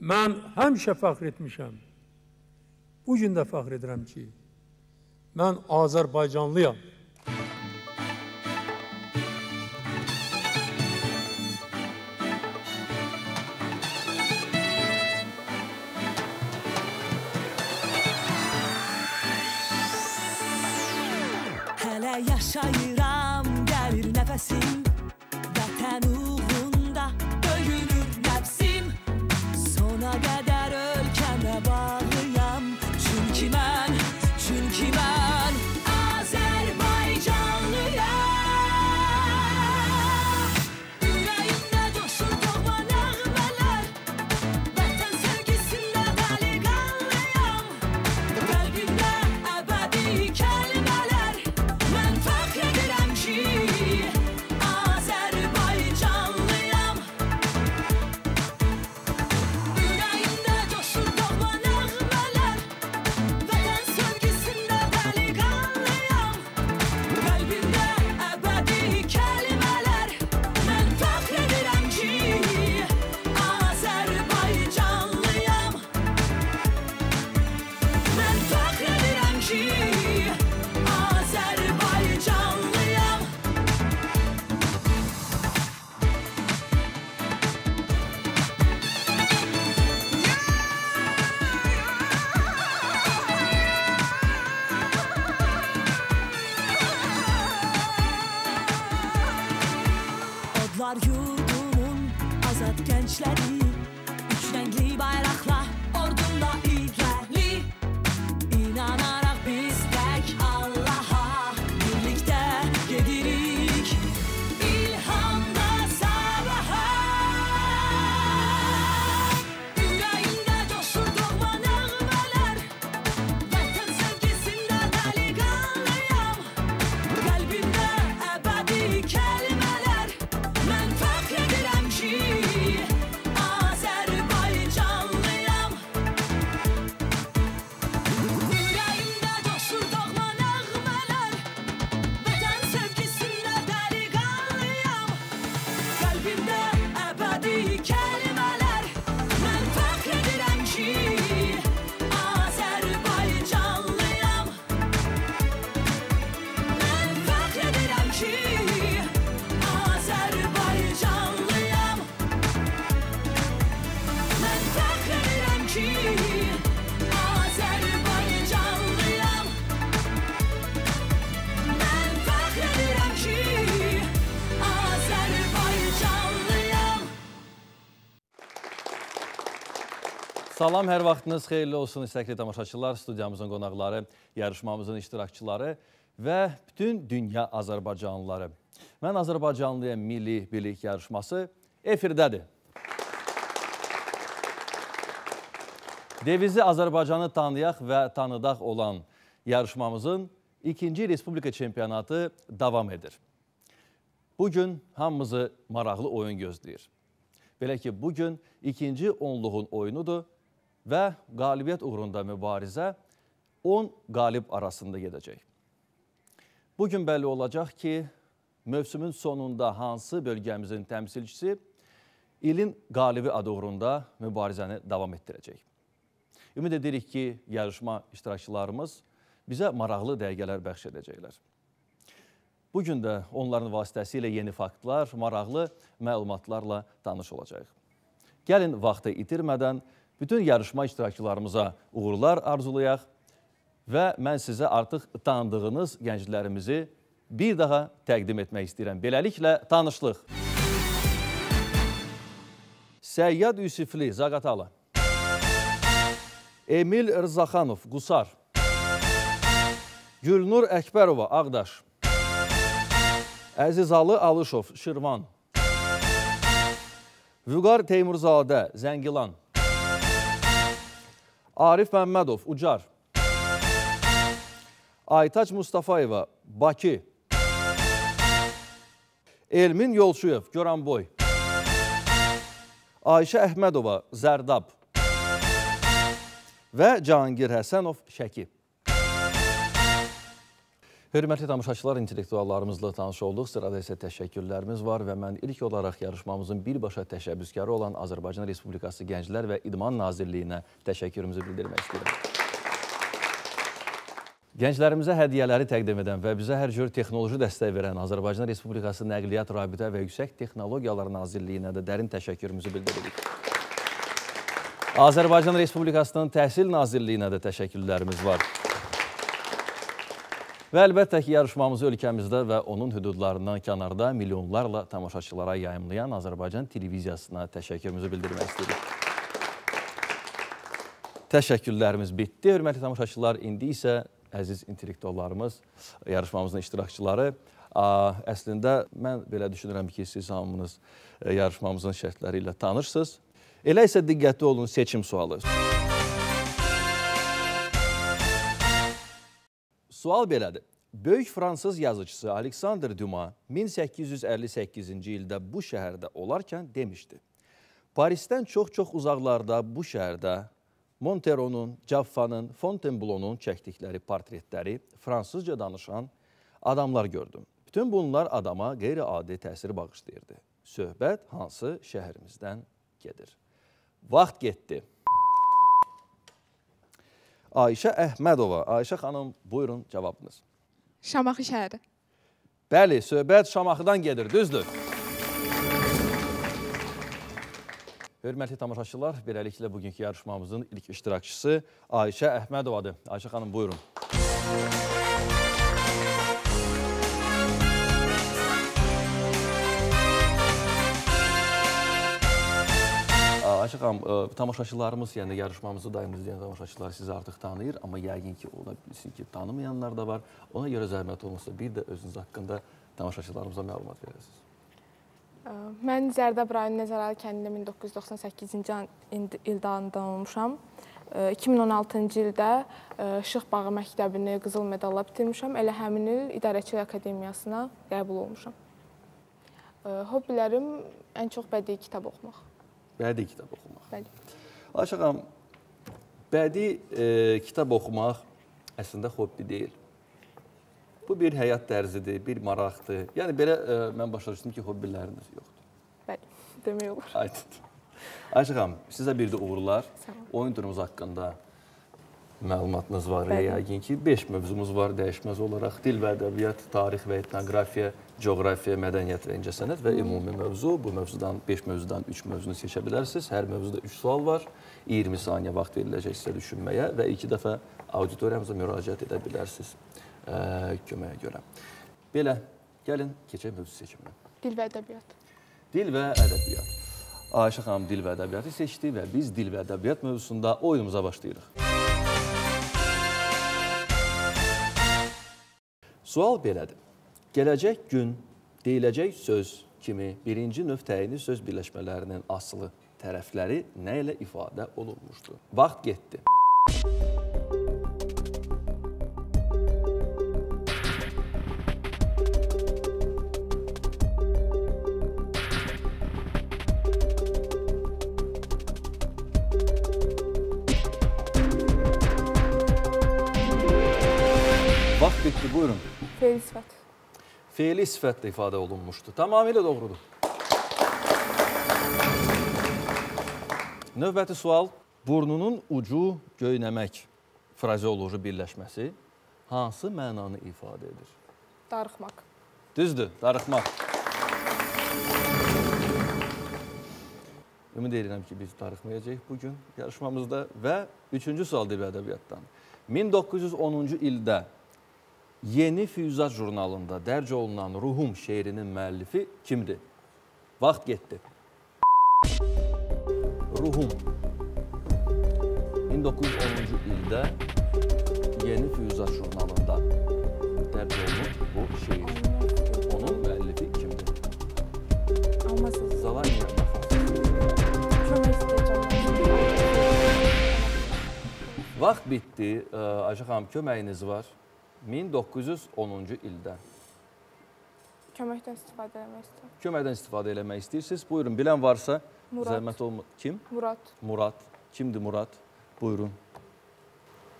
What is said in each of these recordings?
mən həmişə fəxr etmişəm. Bu gün də fəxr edirəm ki, mən Azərbaycanlıyam. Hələ yaşayıram, gəlir nəfəsim for you. Salam, hər vaxtınız xeyirli olsun istəkli tamaşaçılar, studiyamızın qonaqları, yarışmamızın iştirakçıları və bütün dünya Azərbaycanlıları. Mən Azərbaycanlıyam Milli Birlik yarışması efirdədir. Devizi Azərbaycanı tanıyaq və tanıdaq olan yarışmamızın ikinci Respublika çempionatı davam edir. Bugün hamımızı maraqlı oyun gözləyir. Belə ki, bugün ikinci onluğun oyunudur və qalibiyyət uğrunda mübarizə 10 qalib arasında gedəcək. Bugün bəlli olacaq ki, mövsümün sonunda hansı bölgəmizin təmsilçisi ilin qalibi adı uğrunda mübarizəni davam etdirəcək. Ümid edirik ki, yarışma iştirakçılarımız bizə maraqlı dəqiqələr bəxş edəcəklər. Bugün də onların vasitəsilə yeni faktlar, maraqlı məlumatlarla tanış olacağıq. Gəlin vaxtı itirmədən bütün yarışma iştirakçılarımıza uğurlar arzulayaq və mən sizə artıq tanıdığınız gənclərimizi bir daha təqdim etmək istəyirəm. Beləliklə, tanışlıq. Səyyad Yusifli, Zaqatalı. Emil Rzaxanov, Qusar. Gülnur Əkbərova, Ağdaş. Əzizalı Alışov, Şirvan. Vüqar Teymurzadə, Zəngilan. Arif Məmmədov, Ucar. Aytaç Mustafayeva, Bakı. Elmin Yolçuyev, Göranboy. Ayşə Əhmədova, Zərdab. Və Cahangir Həsənov, Şəki. Hörmətli tamaşaçılar, intellektuallarımızla tanış olduq. Sırada isə təşəkkürlərimiz var və mən ilk olaraq yarışmamızın birbaşa təşəbbüskarı olan Azərbaycan Respublikası Gənclər və İdman Nazirliyinə təşəkkürümüzü bildirmək istəyirəm. Gənclərimizə hədiyyələri təqdim edən və bizə hər cür texnoloji dəstək verən Azərbaycan Respublikası Nəqliyyat Rabitə və Yüksək Texnologiyalar Nazirliyinə də dərin təşəkkürümüzü bildiririk. Azərbaycan Respublikasının Təhsil Nazirliyinə də təşəkkürlərimiz var. Və əlbəttə ki, yarışmamızı ölkəmizdə və onun hüdudlarından kənarda milyonlarla tamaşaçılara yayımlayan Azərbaycan televiziyasına təşəkkürümüzü bildirmək istəyirik. Təşəkkürlərimiz bitdi. Hörmətli tamaşaçılar, indi isə əziz intellektuallarımız, yarışmamızın iştirakçıları, əslində mən belə düşünürəm ki, siz hamınız e, yarışmamızın şərtləri ilə tanırsınız. Elə isə diqqətli olun seçim sualı. Sual belədir. Böyük fransız yazıcısı Alexander Dumas 1858-ci ildə bu şəhərdə olarkən demişdi. Parisdən çox-çox uzaqlarda bu şəhərdə Monteronun, Caffanın, Fontainebleau'nun çəkdikləri portretləri, fransızca danışan adamlar gördüm. Bütün bunlar adama qeyri-adi təsir bağışlayırdı. Söhbət hansı şəhərimizdən gedir? Vaxt getdi. Ayşə Əhmədova. Ayşə xanım, buyurun cavabınız. Şamaxı şəhəri. Bəli, söhbət Şamaxıdan gedir, düzdür. Hörmətli tamaşaçılar, beləliklə bugünkü yarışmamızın ilk iştirakçısı Ayşə Əhmədovadır. Ayşə xanım, buyurun. Ayşə xanım, ə, tamaşaçılarımız, yəni yarışmamızı daim izləyən tamaşaçılar sizi artıq tanıyır, amma yəqin ki, ola bilsin ki, tanımayanlar da var. Ona görə zəhmət olmasa bir də özünüz haqqında tamaşaçılarımıza məlumat verəsiniz. Mən Zərdab rayonu Nəzəralı kəndində 1998-ci an- ind- ildə anadan olmuşam. E, 2016-cı ildə e, Işıq Bağı məktəbini qızıl medalla bitirmişəm. Elə həmin il İdarəçilik Akademiyasına qəbul olmuşam. E, Hobbilərim ən çox bədii kitab oxumaq. Bədii kitab oxumaq. Bəli. Ayşə xanım, bədii e, kitab oxumaq əslində hobbi deyil. Bu bir həyat tərzidir, bir maraqdır. Yəni belə e, mən başa düşdüm ki, hobbiləriniz yoxdur. Bəli, demək olar. Aydın. Ayşə xanım, sizə bir də uğurlar. Oyun turumuz haqqında məlumatınız var. Bəli. Yəqin ki, 5 mövzumuz var dəyişməz olaraq. Dil və ədəbiyyat, tarix və etnoqrafiya, coğrafiya, mədəniyyət və incəsənət və ümumi mövzu. Bu mövzudan 5 mövzudan 3 mövzunu seçə bilərsiniz. Hər mövzuda 3 sual var. 20 saniyə vaxt veriləcək sizə düşünməyə və 2 dəfə auditoriyamıza müraciət edə bilərsiniz ə, köməyə görə. Belə, gəlin keçək mövzu seçiminə. Dil və ədəbiyyat. Dil və ədəbiyyat. Ayşə xanım dil və ədəbiyyatı seçdi və biz dil və ədəbiyyat mövzusunda oyunumuza başlayırıq. Sual belədir. Gələcək gün deyiləcək söz kimi birinci növ təyini söz birləşmələrinin asılı tərəfləri nə ilə ifadə olunmuşdur? Vaxt getdi. Vaxt bitdi, buyurun. Fe'l sifət. Feili sifətlə ifadə olunmuşdu. Tamamilə doğrudur. Növbəti sual. Burnunun ucu göynəmək frazeoloji birləşməsi hansı mənanı ifadə edir? Darıxmaq. Düzdür, darıxmaq. Ümid edirəm ki, biz darıxmayacağıq bugün yarışmamızda və üçüncü sual dil ədəbiyyatdan. 1910-cu ildə Yeni Füyuzat jurnalında dərc olunan Ruhum şeirinin müəllifi kimdir? Vaxt getdi. Ruhum 1910-cu ildə Yeni Füyuzat jurnalında dərc olunub bu şeir. Onun müəllifi kimdir? Almasız. Kömək istəyəcəm. Vaxt bitdi. Ayşə xanım, köməyiniz var. 1910-cu ildə. Köməkdən istifadə etmək istəyirəm. Köməkdən istifadə eləmək istəyirsiniz. Buyurun, bilən varsa zəhmət olma. Kim? Murad. Murad. Kimdir Murad? Buyurun.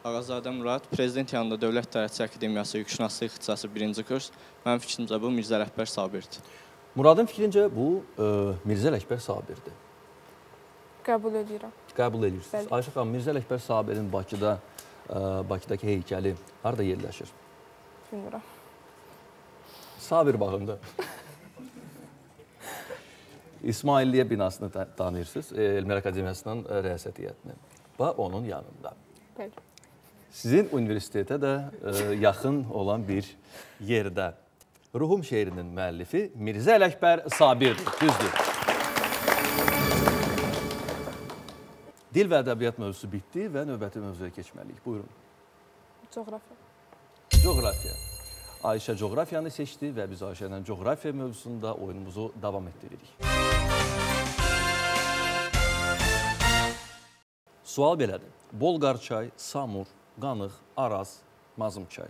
Ağazadə Murad, Prezident yanında Dövlət Tərəqqi Akademiyası Hüquqşünaslıq ixtisası 1-ci kurs. Mənim fikrimcə bu Mirzə Rəhbər Sabirdir. Muradın fikrincə bu ə, Mirzə Ələkbər Sabirdir. Qəbul edirəm. Qəbul edirsiniz. Ayşə xanım, Mirzə Ələkbər Sabirin Bakıda Bakıdakı heykəli harda yerləşir? Bilmirəm. Sabir bağında. İsmailliyə binasını ta- tanıyırsınız, Elmlər Akademiyasının rəisət heyətini. Və onun yanında. Bəli. Sizin universitetə də e, yaxın olan bir yerdə Ruhum şeirinin müəllifi Mirzə Ələkbər Sabirdir. Düzdür. Dil və ədəbiyyat mövzusu bitdi və növbəti mövzuya keçməliyik. Buyurun. Coğrafiya. Coğrafiya. Ayşə coğrafiyanı seçdi və biz Ayşə ilə coğrafiya mövzusunda oyunumuzu davam etdiririk. Sual belədir. Bolqar çay, Samur, Qanıq, Araz, Mazım çay.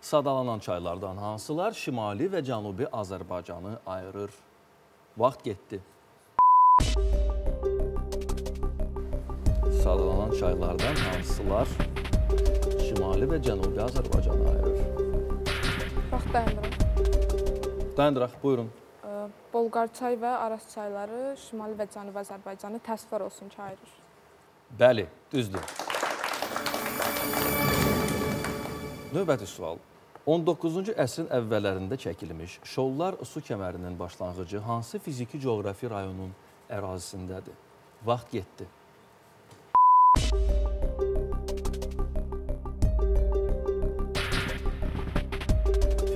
Sadalanan çaylardan hansılar şimali və cənubi Azərbaycanı ayırır? Vaxt getdi. Sadalanan çaylardan hansılar şimali və cənubi Azərbaycanı ayırır? Vaxt dayanıram. Dayandıraq, buyurun. Bolqar çay və Araz çayları Şimali və Cənubi Azərbaycanı təsvir olsun ki, ayırır. Bəli, düzdür. Növbəti sual. 19-cu əsrin əvvəllərində çəkilmiş Şollar su kəmərinin başlanğıcı hansı fiziki coğrafi rayonun ərazisindədir? Vaxt getdi.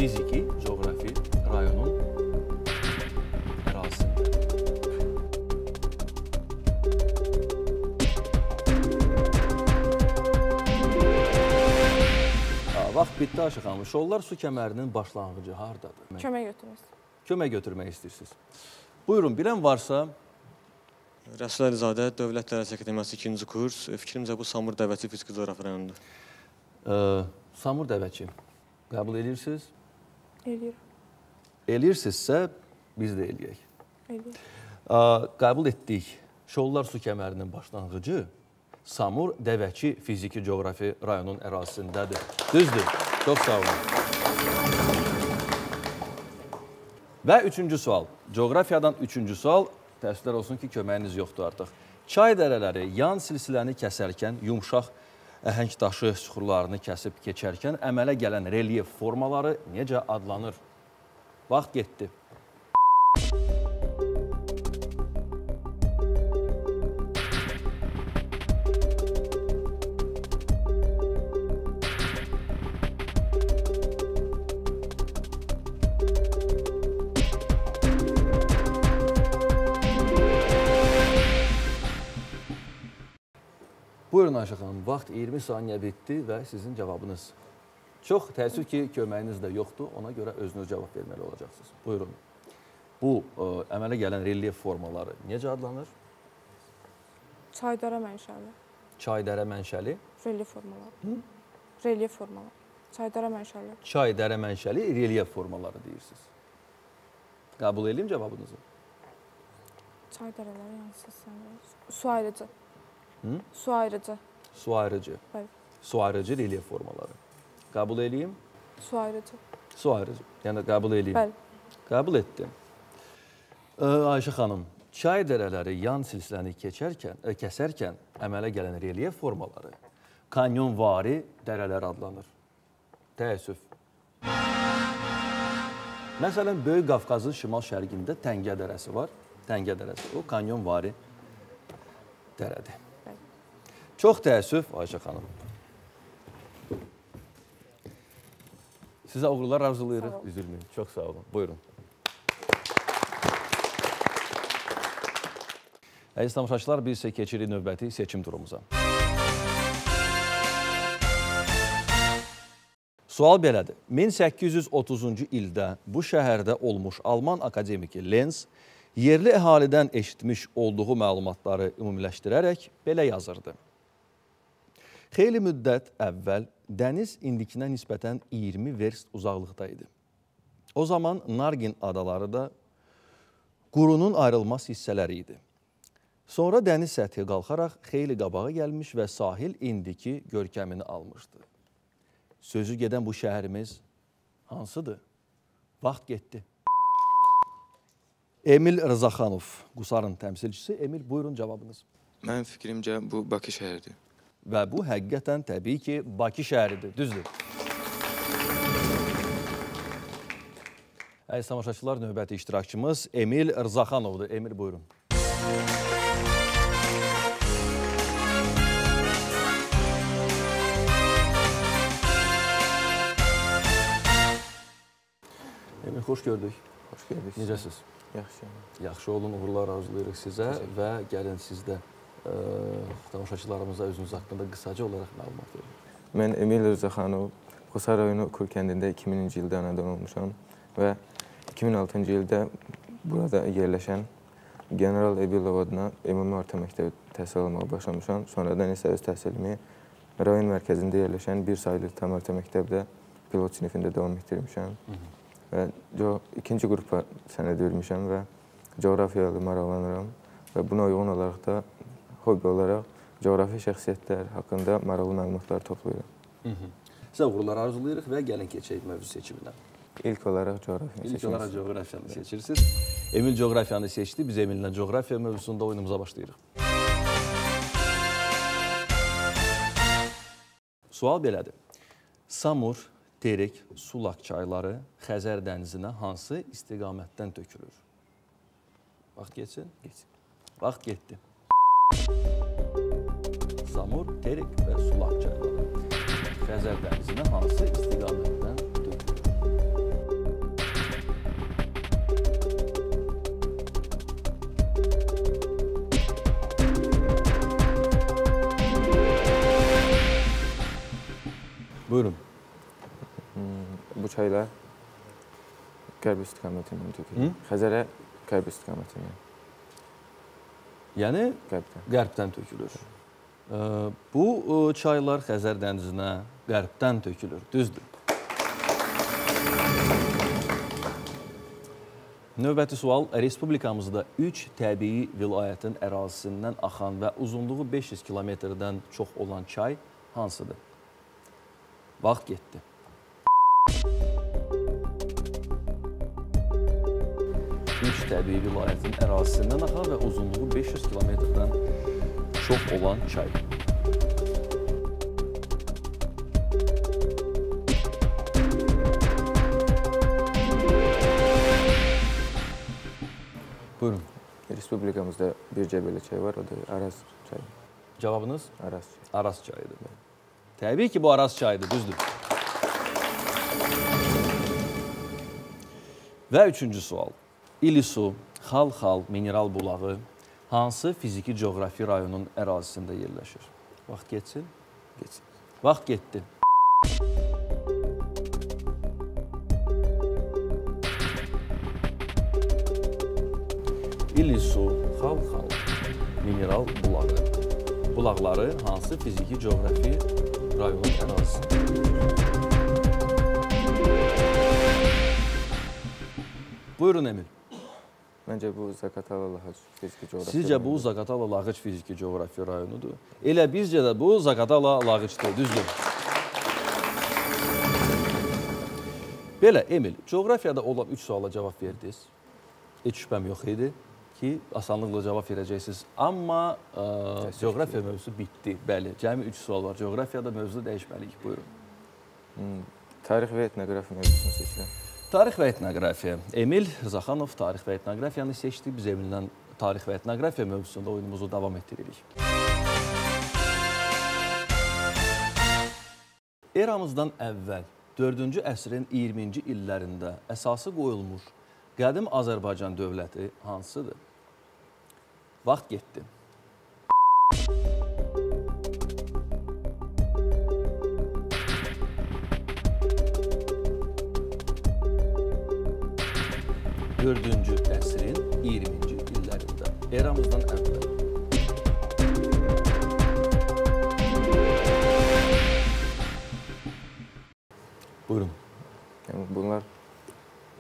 Fiziki coğrafi rayonun ərazisində. Vaxt bitdi Ayşə xanım. Şollar su kəmərinin başlanğıcı hardadır? Kömək götürünüz. Kömək götürmək istəyirsiniz. Buyurun, bilən varsa Rəsul Əlizadə Dövlət Dərəcə Akademiyası 2-ci kurs. Fikrimcə bu Samur Dəvəti fiziki coğrafiya rayonudur. ə, Samur Dəvəçi qəbul edirsiniz? Eləyirəm. Eləyirsinizsə biz də eləyək. Eləyirəm. Ə, Qəbul etdik. Şollar su kəmərinin başlanğıcı Samur Dəvəçi fiziki coğrafi rayonun ərazisindədir. Düzdür. Çox sağ olun. Və üçüncü sual. Coğrafiyadan üçüncü sual. Təəssüflər olsun ki, köməyiniz yoxdur artıq. Çay dərələri yan silsiləni kəsərkən yumşaq əhəng daşı süxurlarını kəsib keçərkən əmələ gələn relyef formaları necə adlanır? Vaxt getdi. Ayşə xanım, vaxt 20 saniyə bitdi və sizin cavabınız. Çox təəssüf ki, köməyiniz də yoxdur, ona görə özünüz cavab verməli olacaqsınız. Buyurun. Bu ə, əmələ gələn relyef formaları necə adlanır? Çaydara mənşəli. Çay dərə mənşəli, Relyef formaları. Relyef formaları. Çaydara mənşəli. çay dərə mənşəli relyef formaları deyirsiniz. Qəbul edeyim cavabınızı. Çay dərələri yansı sən. Su ayrıcı. Hı? Su ayrıcı. Su ayrıcı. Bəli. Su ayrıcı relyef formaları. Qəbul edeyim. Su ayrıcı. Su ayrıcı. Yəni qəbul edeyim. Bəli. Qəbul etdim. Ə, Ayşə xanım, çay dərələri yan silsiləni keçərkən, ə, kəsərkən əmələ gələn relyef formaları kanyonvari dərələr adlanır. Təəssüf. Məsələn, Böyük Qafqazın şimal-şərqində Təngə dərəsi var. Təngə dərəsi. O kanyonvari dərədir. Çox təəssüf Ayşə xanım. Sizə uğurlar arzulayırıq. Üzülməyin. Çox sağ olun. Buyurun. Əziz tamaşaçılar, biz isə keçirik növbəti seçim turumuza. Sual belədir. 1830-cu ildə bu şəhərdə olmuş Alman akademiki Lenz yerli əhalidən eşitmiş olduğu məlumatları ümumiləşdirərək belə yazırdı. Xeyli müddət əvvəl dəniz indikinə nisbətən 20 verst uzaqlıqda idi. O zaman Nargin adaları da qurunun ayrılmaz hissələri idi. Sonra dəniz səthi qalxaraq xeyli qabağa gəlmiş və sahil indiki görkəmini almışdı. Sözü gedən bu şəhərimiz hansıdır? Vaxt getdi. Emil Rzaxanov, Qusarın təmsilçisi. Emil, buyurun cavabınız. Mənim fikrimcə bu Bakı şəhəridir. Və bu həqiqətən təbii ki, Bakı şəhəridir, düzdür. Əziz tamaşaçılar, növbəti iştirakçımız Emil Rzaxanovdur. Emil, buyurun. Emil, xoş gördük. Xoş gördük. Necəsiz? Yaxşı. Yaxşı olun, uğurlar arzulayırıq sizə və gəlin siz də ə, tamaşaçılarımıza özünüz haqqında qısaca olaraq məlumat verin. Mən Emil Rzaxanov Qusar rayonu Kur kəndində 2000-ci ildə anadan olmuşam və 2006-cı ildə burada yerləşən General Ebilov adına ümumi orta məktəb təhsil almağa başlamışam. Sonradan isə öz təhsilimi rayon mərkəzində yerləşən bir saylı tam orta məktəbdə pilot sinifində davam etdirmişəm. Və ikinci qrupa sənəd vermişəm və coğrafiyalı maraqlanıram və buna uyğun olaraq da hobbi olaraq coğrafi şəxsiyyətlər haqqında maraqlı məlumatlar toplayıram. Sizə uğurlar arzulayırıq və gəlin keçək mövzu seçiminə. İlk olaraq coğrafiyanı İlk seçmək olaraq coğrafiyanı seçirsiniz. Emil coğrafiyanı seçdi. Biz Emillə coğrafiya mövzusunda oyunumuza başlayırıq. Sual belədir. Samur, Terek, Sulaq çayları Xəzər dənizinə hansı istiqamətdən tökülür? Vaxt geçsin. Geçsin. Vaxt getdi. Samur, Terek və Sulaq çayları Xəzər dənizinə hansı istiqamətdən? Buyurun. Bu çaylar qərb istiqamətindən tökülür. Xəzərə qərb istiqamətindən, Yəni qərbdən. qərbdən tökülür. Bu çaylar Xəzər dənizinə qərbdən tökülür. Düzdür. Növbəti sual respublikamızda 3 təbii vilayətin ərazisindən axan və uzunluğu 500 kilometrdən çox olan çay hansıdır? Vaxt getdi. Təbii vilayətin ərazisindən axan və uzunluğu 500 kilometrdən çox olan çay. Buyurun. Respublikamızda bircə belə çay var, o da Araz çayı. Cavabınız Araz çayı. Araz çayıdır. Təbii ki, bu Araz çayıdır, düzdür. Və üçüncü sual. İlisu, Xal-Xal mineral bulağı hansı fiziki coğrafi rayonun ərazisində yerləşir? Vaxt getsin. Geçsin. Vaxt getdi. İlisu, Xal-Xal mineral bulağı. Bulaqları hansı fiziki coğrafi rayonun ərazisində? Buyurun Emil. Məncə bu Zakatala Lahaç fiziki coğrafiya. Sizcə bu Zaqatala Lağıç fiziki coğrafi rayonudur. Elə bizcə də bu Zaqatala Lağıçdır, düzdür? Belə Emil, coğrafiyada olan 3 suala cavab verdiniz. Heç şübhəm yox idi ki, asanlıqla cavab verəcəksiniz. Amma ə, coğrafiya mövzusu bitdi. Bəli, cəmi 3 sual var. Coğrafiyada mövzu dəyişməliyik. Buyurun. Hmm, Tarix və etnoqrafiya mövzusunu seçirəm. Tarix və etnoqrafiya. Emil Zaxanov tarix və etnoqrafiyanı seçdi. Biz Emillə tarix və etnoqrafiya mövzusunda oyunumuzu davam etdiririk. Eramızdan əvvəl 4-cü əsrin 20-ci illərində əsası qoyulmuş qədim Azərbaycan dövləti hansıdır? Vaxt getdi.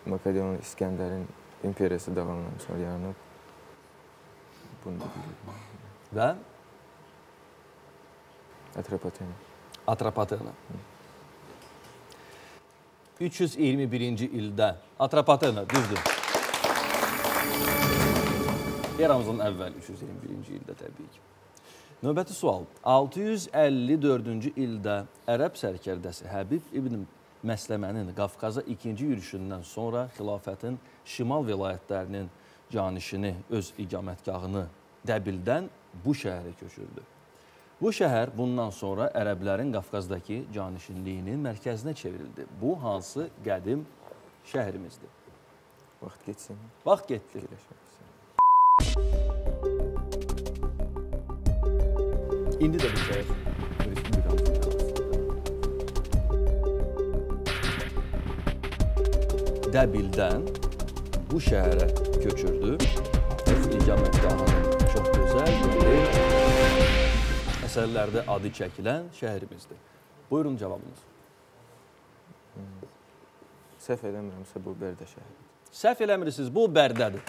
Makedon İskəndərin imperiyası dağılandan sonra yaranıb. Bunu da bilirəm. və Atropatena. Atropatena. 321-ci ildə Atropatena, düzdür. Eramızdan əvvəl 321-ci ildə təbii ki. Növbəti sual. 654-cü ildə ərəb sərkərdəsi Həbib ibn Məsləmənin Qafqaza ikinci yürüşündən sonra xilafətin şimal vilayətlərinin canişini öz iqamətgahını Dəbildən bu şəhərə köçürdü. Bu şəhər bundan sonra ərəblərin Qafqazdakı canişinliyinin mərkəzinə çevrildi. Bu hansı qədim şəhərimizdir? Vaxt getsin. Vaxt getdi. İndi də bu şəhər Dəbildən bu şəhərə köçürdü. Öz iqamətgahının çox gözəl, qədim əsərlərdə adı çəkilən şəhərimizdir. Buyurun cavabınız. Səhv eləmirəmsə bu Bərdə şəhəri. Səhv eləmirsiniz, bu Bərdədir.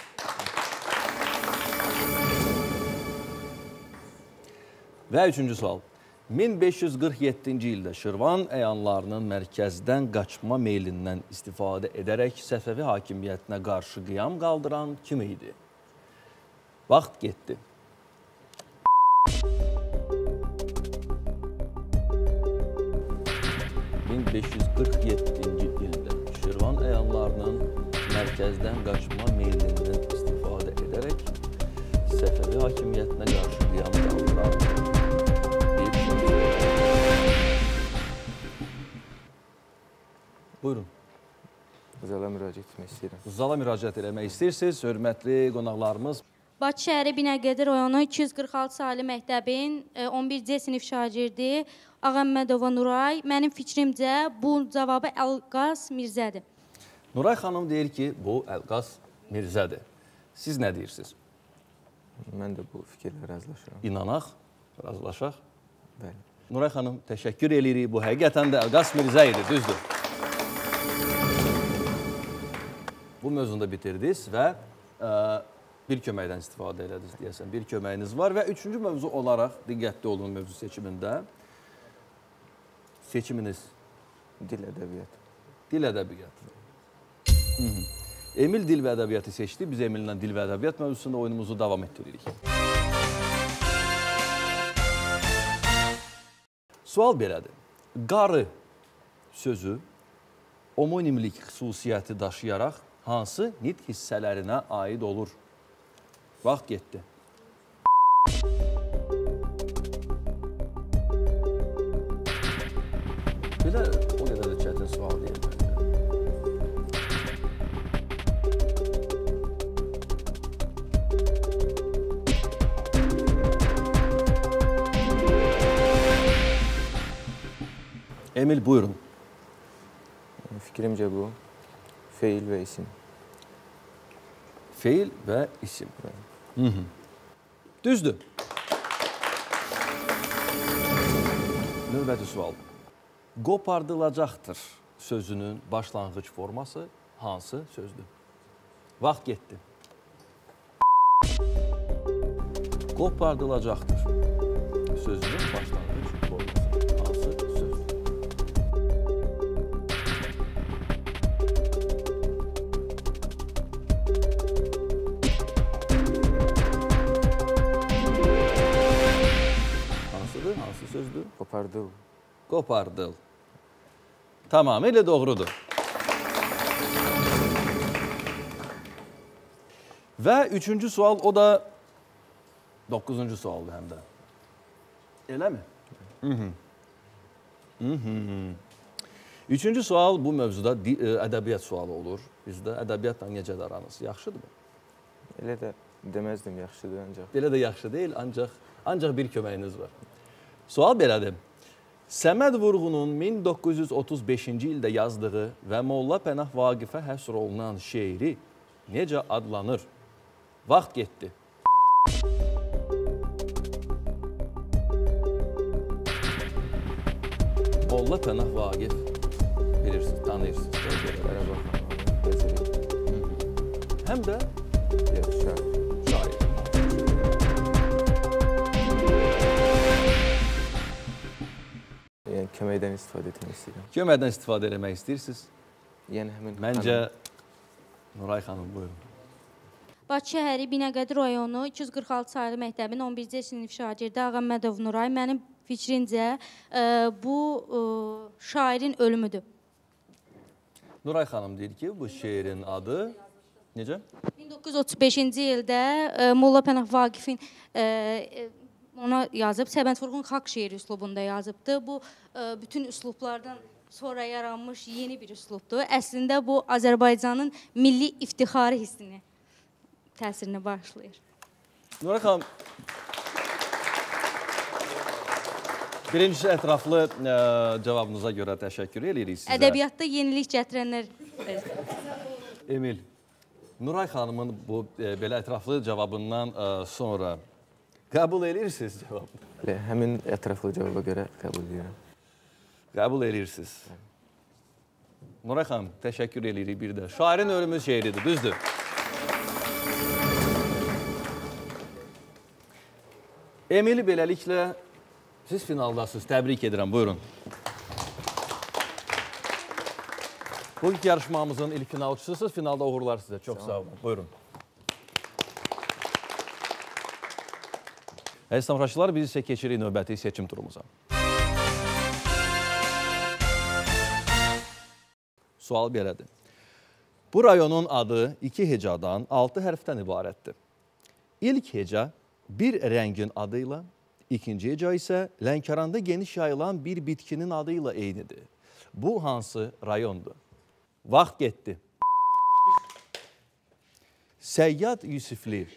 Və üçüncü sual. 1547-ci ildə Şirvan əyanlarının mərkəzdən qaçma meylindən istifadə edərək Səfəvi hakimiyyətinə qarşı qiyam qaldıran kim idi? Vaxt getdi. ...1547-ci ildə Şirvan əyanlarının mərkəzdən qaçma meylindən istifadə edərək Səfəvi hakimiyyətinə qarşı qiyam qaldıran Buyurun. Zala müraciət etmək istəyirəm. Zala müraciət eləmək istəyirsiniz, hörmətli qonaqlarımız. Bakı şəhəri Binəqədi rayonu 246 Ali məktəbin e, 11C sinif şagirdi Ağəmmədova Nuray. Mənim fikrimcə bu cavabı Əlqas Mirzədir. Nuray xanım deyir ki, bu Əlqas Mirzədir. Siz nə deyirsiniz? Mən də bu fikirlə razılaşıram. İnanaq, razılaşaq. Bəli. Nuray xanım, təşəkkür eləyirik. Bu həqiqətən də Əlqas Mirzə idi, düzdür. Bu mövzunu da bitirdiniz və ə, bir köməkdən istifadə elədiniz deyəsən. Bir köməyiniz var və üçüncü mövzu olaraq diqqətli olun mövzu seçimində. Seçiminiz Dil ədəbiyyat. dil ədəbiyyatı. Hı -hı. Emil dil və ədəbiyyatı seçdi. Biz Emillə dil və ədəbiyyat mövzusunda oyunumuzu davam etdiririk. Sual belədir. Qarı sözü homonimlik xüsusiyyəti daşıyaraq hansı nitq hissələrinə aid olur? Vaxt getdi. Belə o qədər də çətin sual deyil. Emil buyurun. Fikrimcə bu feil və isim. Feil və isim. Hı -hı. Düzdür. Növbəti sual. Qopardılacaqdır sözünün başlanğıc forması hansı sözdür? Vaxt getdi. Qopardılacaqdır sözünün başlanğıc sözdür? Qopardıl. Qopardıl. Tamamilə doğrudur. Və üçüncü sual, o da doqquzuncu sualdır həm də. Eləmi? Hı -hı. Üçüncü sual bu mövzuda ə, ədəbiyyat sualı olur. Bizdə ədəbiyyatla necədir aranız? Yaxşıdırmı? Elə də deməzdim yaxşıdır ancaq. Belə də yaxşı deyil, ancaq ancaq bir köməyiniz var. Sual belədir. Səməd Vurğunun 1935-ci ildə yazdığı və Molla Pənah Vaqifə həsr olunan şeiri necə adlanır? Vaxt getdi. Molla Pənah Vaqif bilirsiniz, tanıyırsınız. Həm də yox, köməkdən istifadə etmək istəyirəm. Köməkdən istifadə etmək istəyirsiniz? Yəni həmin Məncə Nuray xanım buyurun. Bakı şəhəri Binəqədi rayonu 246 saylı məktəbin 11-ci sinif şagirdi Ağammədov Nuray mənim fikrincə ə, bu ə, şairin ölümüdür. Nuray xanım deyir ki, bu şeirin adı necə? 1935-ci ildə ə, Molla Pənah Vaqifin ə, ə, ona yazıb Səbənd Furqun xalq şeiri üslubunda yazıbdı. Bu ə, bütün üslublardan sonra yaranmış yeni bir üslubdur. Əslində bu Azərbaycanın milli iftixarı hissini təsirini bağışlayır. Nuray xanım Birincisi ətraflı ə, cavabınıza görə təşəkkür edirik sizə. Ədəbiyyatda yenilik gətirənlər Emil, Nuray xanımın bu ə, belə ətraflı cavabından ə, sonra qəbul edirsiniz cavabı? Həmin ətraflı cavaba görə qəbul edirəm. Qəbul edirsiniz. Nuray xanım, təşəkkür edirik bir də. Şairin ölümü şeiridir, düzdür? Emil beləliklə siz finaldasınız. Təbrik edirəm. Buyurun. Bugünkü yarışmamızın ilk finalçısısınız. Finalda uğurlar sizə. Çox sağ olun. Buyurun. Əziz tamaşaçılar, biz isə keçirik növbəti seçim turumuza. Sual belədir. Bu rayonun adı iki hecadan, altı hərfdən ibarətdir. İlk heca bir rəngin adı ilə, ikinci heca isə Lənkəranda geniş yayılan bir bitkinin adı ilə eynidir. Bu hansı rayondur? Vaxt getdi. Səyyad Yusifli.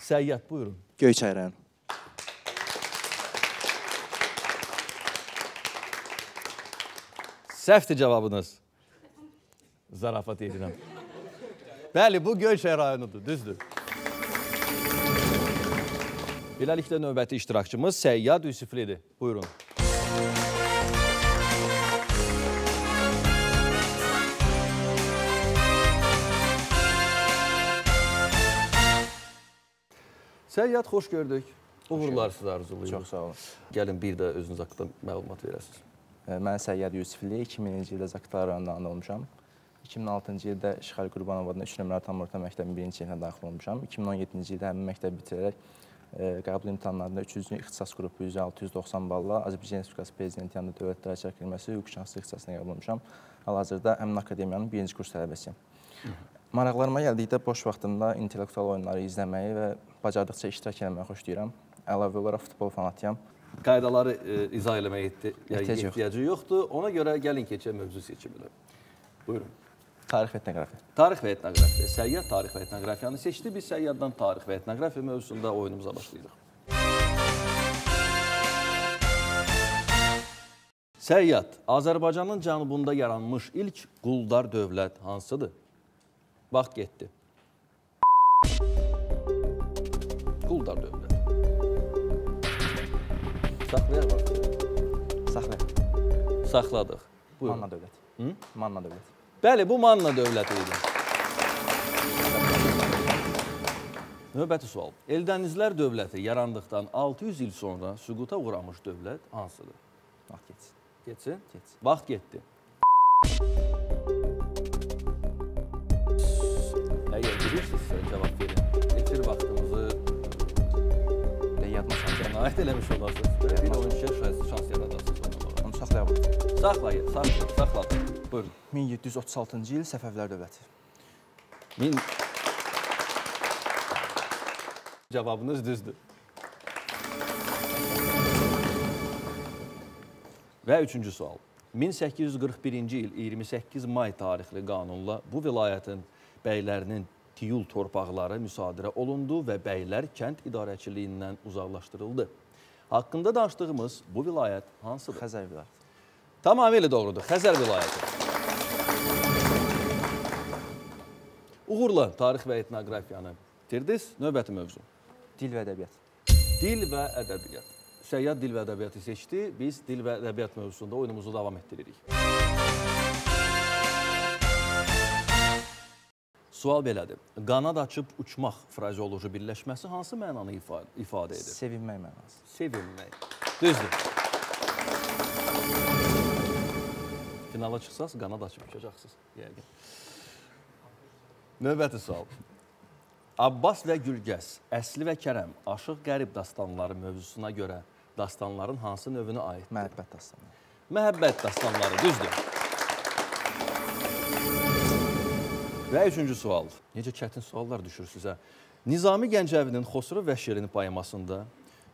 Səyyad buyurun. Göyçay rayonu. Səhvdir cavabınız. Zarafat edirəm. Bəli, bu Göyçay rayonudur, düzdür. Beləliklə növbəti iştirakçımız Səyyad Yusiflidir. Buyurun. Səyyad, xoş gördük. Uğurlar sizə arzulayırıq. Çox sağ olun. Gəlin bir də özünüz haqqında məlumat verəsiniz. Mən Səyyad Yusifli 2000-ci ildə Zaqatala rayonunda anadan olmuşam. 2006-cı ildə İşğal Qurbanov adına 3 nömrəli tam orta məktəbin birinci sinfinə daxil olmuşam. 2017-ci ildə həmin məktəbi bitirərək qəbul imtahanlarında 300-cü ixtisas qrupu 100-690 balla Azərbaycan Respublikası Prezidenti yanında Dövlət Dərəcə Akademiyası hüquqşünaslıq ixtisasına qəbul olmuşam. Hal-hazırda həmin akademiyanın birinci kurs tələbəsiyəm. Maraqlarıma gəldikdə boş vaxtımda intellektual oyunları izləməyi və bacardıqca iştirak etməyi xoşlayıram. Əlavə olaraq futbol fanatıyam. Qaydaları e, izah eləməyə ehti yəni, Ehtiyac yox. ehtiyacı yoxdur. Ona görə gəlin keçək mövzu seçiminə. Buyurun. Tarix və etnoqrafiya. Tarix və etnoqrafiya. Səyyad tarix və etnoqrafiyanı seçdi. Biz səyyaddan tarix və etnoqrafiya mövzusunda oyunumuza başlayırıq. Səyyad Azərbaycanın cənubunda yaranmış ilk quldar dövlət hansıdır? Vaxt getdi. Quldar dövlət. Saxlayaq vaxtı. Saxlayaq. Saxladıq. Buyurun. Manna dövləti. Hı? Manna dövləti. Bəli, bu Manna dövləti idi. Növbəti sual. Eldənizlər dövləti yarandıqdan 600 il sonra süquta uğramış dövlət hansıdır? Vaxt getsin. Getsin? Getsin. Vaxt getdi. Əgər bilirsinizsə cavab verin. Qənaət eləmiş olasınız. Bir oyunçuya şans, şans yaradasınız. oynamağa. Onu saxlayaq. Saxlayın, saxlayın, saxladın. Buyurun. 1736-cı il Səfəvilər dövləti. Min... Cavabınız düzdür. Və üçüncü sual. 1841-ci il 28 may tarixli qanunla bu vilayətin bəylərinin tiyul torpaqları müsadirə olundu və bəylər kənd idarəçiliyindən uzaqlaşdırıldı. Haqqında danışdığımız bu vilayət hansıdır? Xəzər vilayəti. Tamamilə doğrudur. Xəzər vilayəti. Uğurla tarix və etnoqrafiyanı bitirdiniz. Növbəti mövzu. Dil və ədəbiyyat. Dil və ədəbiyyat. Səyyad dil və ədəbiyyatı seçdi. Biz dil və ədəbiyyat mövzusunda oyunumuzu davam etdiririk. Sual belədir. Qanad açıb uçmaq frazeoloji birləşməsi hansı mənanı ifadə, ifadə edir? Sevinmək mənası. Sevinmək. Düzdür. Finala çıxsaz qanad açıb uçacaqsınız yəqin. Növbəti sual. Abbas və Gülgəz, Əsli və Kərəm Aşıq Qərib dastanları mövzusuna görə dastanların hansı növünə aiddir? Məhəbbət dastanı. Məhəbbət dastanları, düzdür. Və üçüncü sual. Necə çətin suallar düşür sizə. Nizami Gəncəvinin Xosrov və Şirin poemasında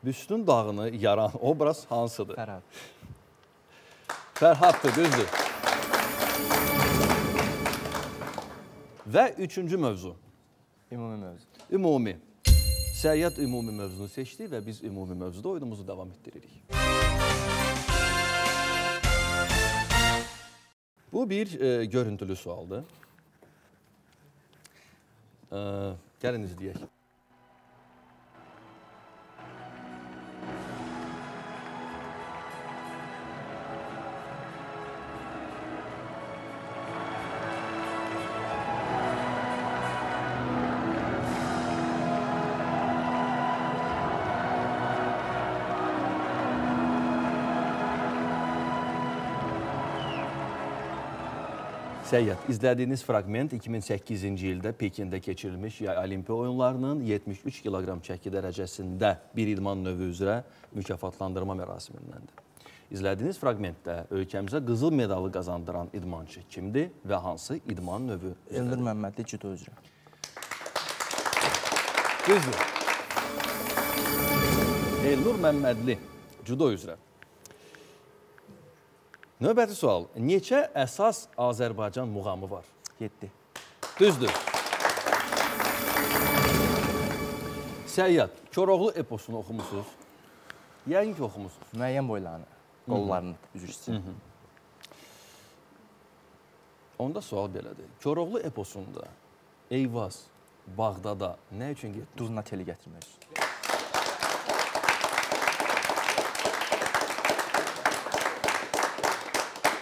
Büstün dağını yaran obraz hansıdır? Fərhad. Fərhaddır, düzdür. Və üçüncü mövzu. Ümumi mövzu. Ümumi. Səyyad ümumi mövzunu seçdi və biz ümumi mövzuda oyunumuzu davam etdiririk. Bu bir e, görüntülü sualdır. E, gəlin izləyək. Səyyad, izlədiyiniz fraqment 2008-ci ildə Pekində keçirilmiş Olimpiya oyunlarının 73 kiloqram çəki dərəcəsində bir idman növü üzrə mükafatlandırma mərasimindəndir. İzlədiyiniz fraqmentdə ölkəmizə qızıl medalı qazandıran idmançı kimdir və hansı idman növü? Elnur Məmmədli cüdo üzrə. Düzdür. Elnur Məmmədli cüdo üzrə. Növbəti sual. Neçə əsas Azərbaycan muğamı var? 7. Düzdür. Səyyad, Koroğlu eposunu oxumusunuz. Yəqin ki, oxumusunuz. Müəyyən boylarını, qollarını üzr istəyirəm. Onda sual belədir. Koroğlu eposunda Eyvaz Bağdada nə üçün getdi? Duzuna teli gətirmək üçün.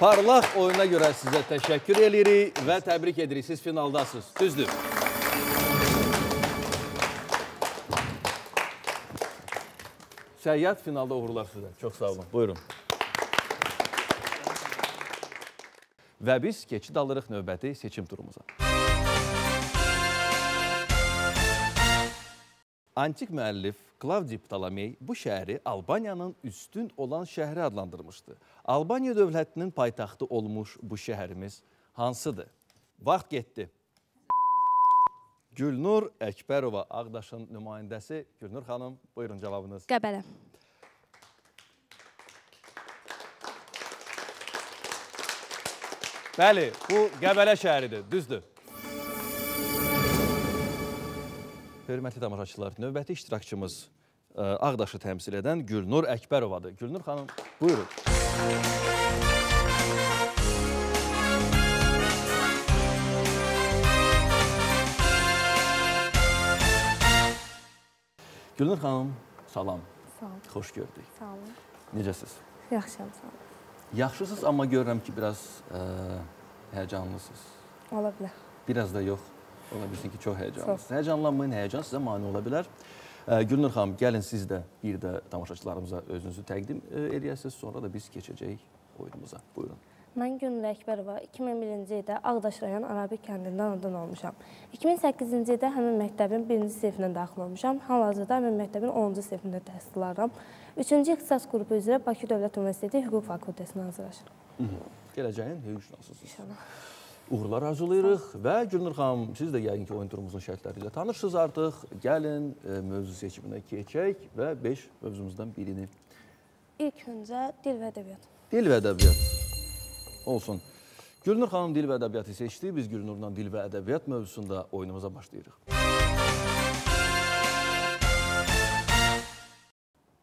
Parlaq oyuna görə sizə təşəkkür edirik və təbrik edirik. Siz finaldasınız. Düzdür. Səyyad finalda uğurlar sizə. Çox sağ olun. Buyurun. Və biz keçid alırıq növbəti seçim turumuza. Antik müəllif Klavdi Ptolemey bu şəhəri Albaniyanın üstün olan şəhəri adlandırmışdı. Albaniya dövlətinin paytaxtı olmuş bu şəhərimiz hansıdır? Vaxt getdi. Gülnur Əkbərova Ağdaşın nümayəndəsi. Gülnur xanım, buyurun cavabınız. Qəbələ. Bəli, bu Qəbələ şəhəridir, düzdür. Hörmətli tamaşaçılar, növbəti iştirakçımız ə, Ağdaşı təmsil edən Gülnur Əkbərovadır. Gülnur xanım, buyurun. Gülnur xanım, salam. Sağ olun. Xoş gördük. Sağ olun. Necəsiz? Yaxşıyam, sağ olun. Yaxşısınız, amma görürəm ki, biraz ə, həyəcanlısınız. Ola bilər. Biraz da yox. Ola bilsin ki, çox həyəcanlısınız. Həyəcanlanmayın, həyəcan sizə mane ola bilər. Gülnur xanım, gəlin siz də bir də tamaşaçılarımıza özünüzü təqdim ə, eləyəsiniz, sonra da biz keçəcəyik oyunumuza. Buyurun. Mən Gülnur Əkbərova 2001-ci ildə Ağdaş rayon Arabik kəndində anadan olmuşam. 2008-ci ildə həmin məktəbin 1-ci sinfinə daxil olmuşam. Hal-hazırda həmin məktəbin 10-cu sinfində təhsil alıram. 3-cü ixtisas qrupu üzrə Bakı Dövlət Universiteti Hüquq fakültəsinə hazırlaşıram. Gələcəyin hüquqşünasısınız. Uğurlar arzulayırıq və Gülnur xanım, siz də yəqin ki, oyun turumuzun şərtləri ilə tanışsınız artıq. Gəlin ə, mövzu seçiminə keçək və 5 mövzumuzdan birini İlk öncə dil və ədəbiyyat. Dil və ədəbiyyat olsun. Gülnur xanım dil və ədəbiyyatı seçdi. Biz Gülnurla dil və ədəbiyyat mövzusunda oyunumuza başlayırıq.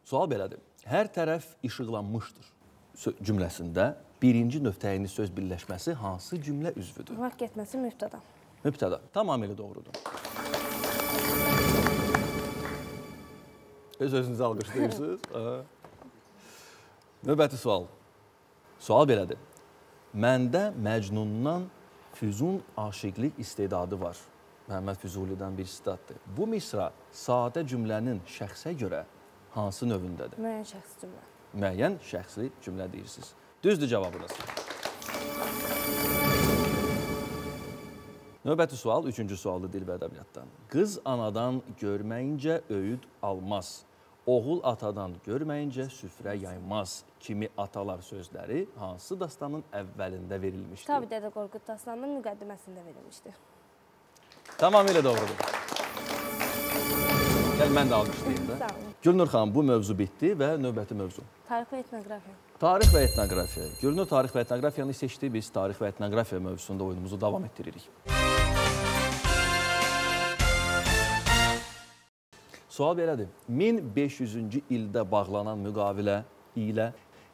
Sual belədir. Hər tərəf işıqlanmışdır cümləsində birinci nöqtəyini söz birləşməsi hansı cümlə üzvüdür? Vaxt getməsi mübtəda. Mübtəda. Tamamilə doğrudur. Öz özünüzü alqışlayırsınız. Növbəti sual. Sual belədir. Məndə Məcnundan Füzun aşiqlik istedadı var. Məhəmməd Füzulidən bir sitatdır. Bu misra sadə cümlənin şəxsə görə hansı növündədir? Müəyyən şəxsi cümlə. Müəyyən şəxsi cümlə deyirsiniz. Düzdür cavabınız. Növbəti sual, üçüncü sualdır dil və ədəbiyyatdan. Qız anadan görməyincə öyüd almaz. Oğul atadan görməyincə süfrə yaymaz. Kimi atalar sözləri hansı dastanın əvvəlində verilmişdir? Tabi Dədə Qorqud dastanının müqəddiməsində verilmişdir. Tamamilə doğrudur. Gəl mən də alqışlayım da. Gülnur xanım, bu mövzu bitdi və növbəti mövzu. Tarix və etnoqrafiya. Tarix və etnoqrafiya. Gülnur tarix və etnoqrafiyanı seçdi. Biz tarix və etnoqrafiya mövzusunda oyunumuzu davam etdiririk. Sual belədir. 1500-cü ildə bağlanan müqavilə ilə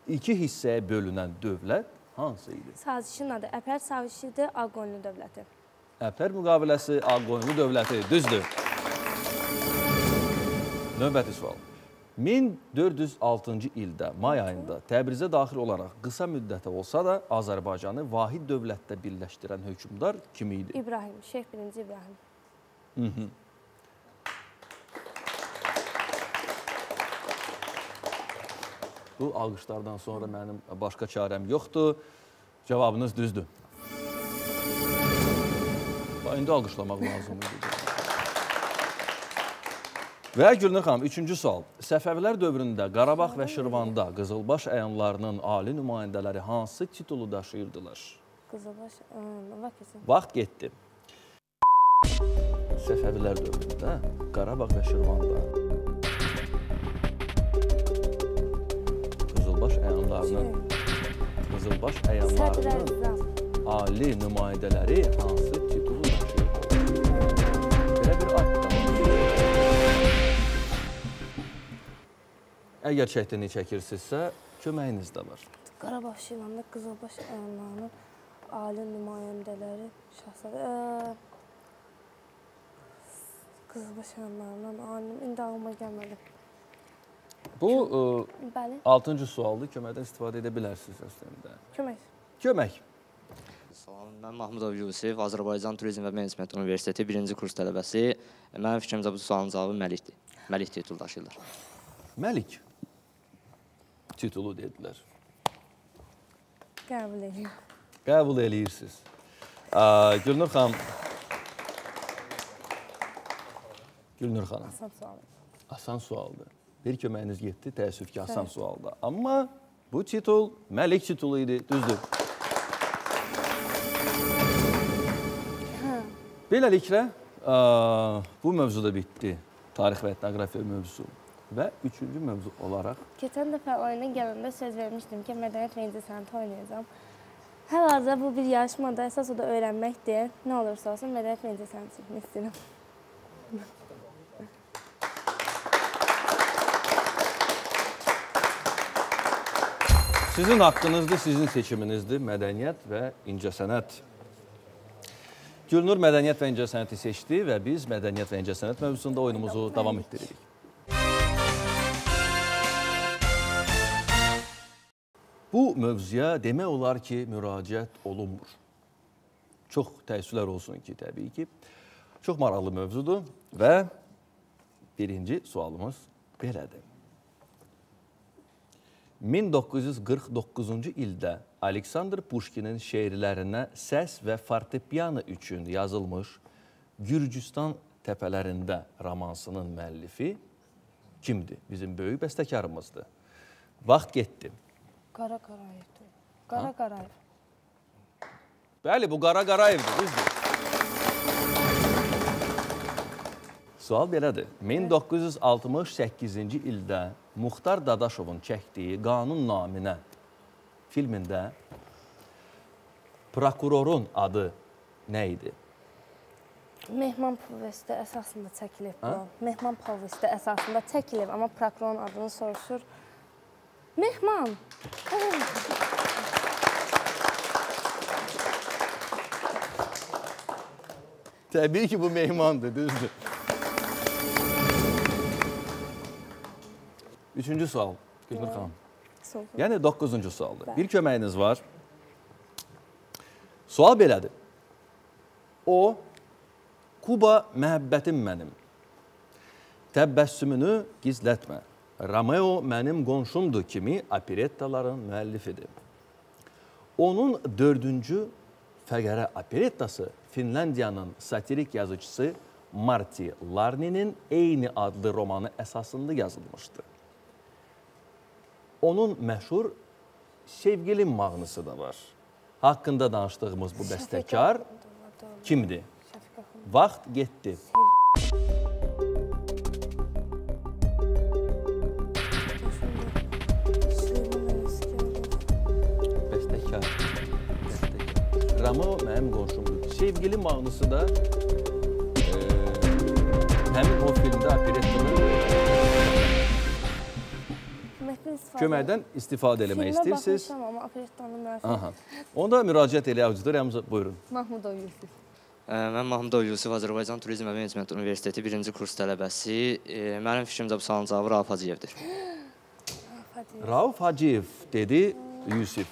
iki hissəyə bölünən dövlət hansı idi? Sazişin adı Əpər Sazişidir, Aqonlu dövləti. Əpər müqaviləsi Aqoyunlu dövləti. Düzdür. Növbəti sual. 1406-cı ildə may ayında Təbrizə daxil olaraq qısa müddətə olsa da Azərbaycanı vahid dövlətdə birləşdirən hökmdar kim idi? İbrahim, Şeyx 1-ci İbrahim. Hı -hı. Bu alqışlardan sonra mənim başqa çarəm yoxdur. Cavabınız düzdür. İndi alqışlamaq lazımdır. Və Gülnur xanım, üçüncü sual. Səfəvilər dövründə Qarabağ və Şirvanda Qızılbaş əyanlarının ali nümayəndələri hansı titulu daşıyırdılar? Qızılbaş, ıı, vakisi. Vaxt getdi. Səfəvilər dövründə Qarabağ və Şirvanda Qızılbaş əyanlarının Qızılbaş əyanlarının ali nümayəndələri hansı titulu Əgər çətinlik çəkirsinizsə, köməyiniz də var. Qarabağ Şirvanda Qızılbaş əyanlarının ali nümayəndələri şahzadə Eee, Qızılbaş əyanlarının ali indi ağlıma gəlmədi. Bu Bəli, 6-cı sualdır. Köməkdən istifadə edə bilərsiniz əslində. kömək. Kömək. Salam, mən Mahmudov Yusif, Azərbaycan Turizm və Menecment Universiteti 1-ci kurs tələbəsi. Mənim fikrimcə bu sualın cavabı Məlikdir. Məlik titul daşıyırlar. Məlik titulu dedilər. Qəbul edirəm. Qəbul eləyirsiniz. Aa, Gülnur xanım. Gülnur xanım, Asan sual. asan sualdır. Bir köməyiniz getdi, təəssüf ki, asan sualdır. Amma bu titul Məlik titulu idi, düzdür. Beləliklə, aa, bu mövzu da bitdi. Tarix və etnoqrafiya mövzusu. Və üçüncü mövzu olaraq Keçən dəfə oyuna gələndə söz vermişdim ki, mədəniyyət və incəsənət oynayacağam. Hal-hazırda bu bir yarışmada əsas o da öyrənməkdir. Nə olursa olsun mədəniyyət və incəsənət seçmək istəyirəm. Sizin haqqınızdır, sizin seçiminizdir mədəniyyət və incəsənət. Gülnur mədəniyyət və incəsənəti seçdi və biz mədəniyyət və incəsənət mövzusunda oyunumuzu davam etdiririk. Bu mövzuya demək olar ki, müraciət olunmur. Çox təəssüflər olsun ki, təbii ki, çox maraqlı mövzudur və birinci sualımız belədir. 1949-cu ildə Aleksandr Puşkinin şeirlərinə səs və fortepiano üçün yazılmış Gürcüstan təpələrində romansının müəllifi kimdir? Bizim böyük bəstəkarımızdır. Vaxt getdi. Qara Qarayevdir. Qara Qarayev. Bəli, bu Qara Qarayevdir, düzdür. Sual belədir. 1968-ci ildə Muxtar Dadaşovun çəkdiyi Qanun naminə filmində prokurorun adı nə idi? Mehman povesti əsasında çəkilib Hə? bu. Mehman povesti əsasında çəkilib, amma prokurorun adını soruşur. Mehman. Təbii ki, bu mehmandır, düzdür. Üçüncü sual, Gülnur xanım. Yəni 9-cu sualdır. Bir köməyiniz var. Sual belədir. O, Kuba məhəbbətim mənim. Təbəssümünü gizlətmə. Romeo mənim qonşumdur kimi operettaların müəllifidir. Onun dördüncü fəqərə operettası Finlandiyanın satirik yazıcısı Marti Larninin eyni adlı romanı əsasında yazılmışdı. Onun məşhur Sevgilim mahnısı da var. Haqqında danışdığımız bu bəstəkar kimdir? Vaxt getdi. Bəstəkar. Ramo mənim qonşumdur. Sevgili mahnısı da e, həmin o filmdə operettanın köməkdən istifadə eləmək istəyirsiniz. Baxmışam, amma operettanı Aha. Onda müraciət elə auditoriyamıza buyurun. Mahmudov Yusif. Ə, Mən Mahmudov Yusuf, Azərbaycan Turizm və Menecment Universiteti 1-ci kurs tələbəsi. Mənim fikrimcə bu sualın cavabı Rauf Hacıyevdir. Rauf Hacıyev dedi Yusif.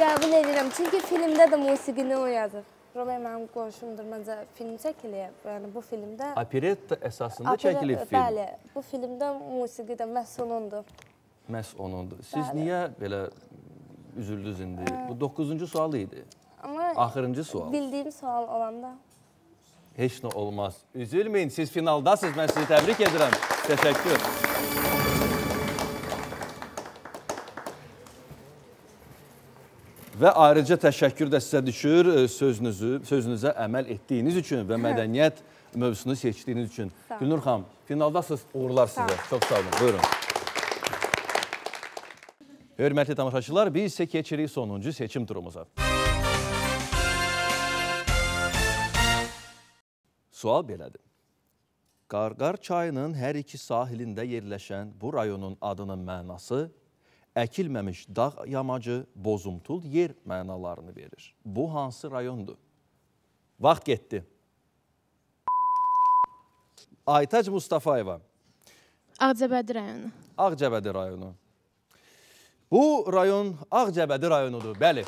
Qəbul edirəm. Çünki filmdə də musiqini o yazıb. Romeo mənim qonşumdur. Məncə film çəkilib. Yəni bu filmdə Operetta əsasında Opera- çəkilib film. Bəli, bu filmdə musiqi də məhz onundur. Məhz onundur. Siz Bəli. niyə belə üzüldünüz indi? Bu 9-cu sual idi. Amma Axırıncı sual. bildiyim sual olanda Heç nə olmaz. Üzülməyin, siz finaldasınız. Mən sizi təbrik edirəm. Təşəkkür. Və ayrıca təşəkkür də sizə düşür e, sözünüzü, sözünüzə əməl etdiyiniz üçün və mədəniyyət mövzusunu seçdiyiniz üçün. Gülnur xanım, finaldasınız. Uğurlar sizə. Çox sağ olun. Buyurun. Hörmətli tamaşaçılar, biz isə keçirik sonuncu seçim turumuza. Sual belədir. Qarqar çayının hər iki sahilində yerləşən bu rayonun adının mənası əkilməmiş dağ yamacı, bozumtul yer mənalarını verir. Bu hansı rayondur? Vaxt getdi. Aytac Mustafayeva, Ağcabədi rayonu. Ağcabədi rayonu. Bu rayon Ağcabədi rayonudur, bəli.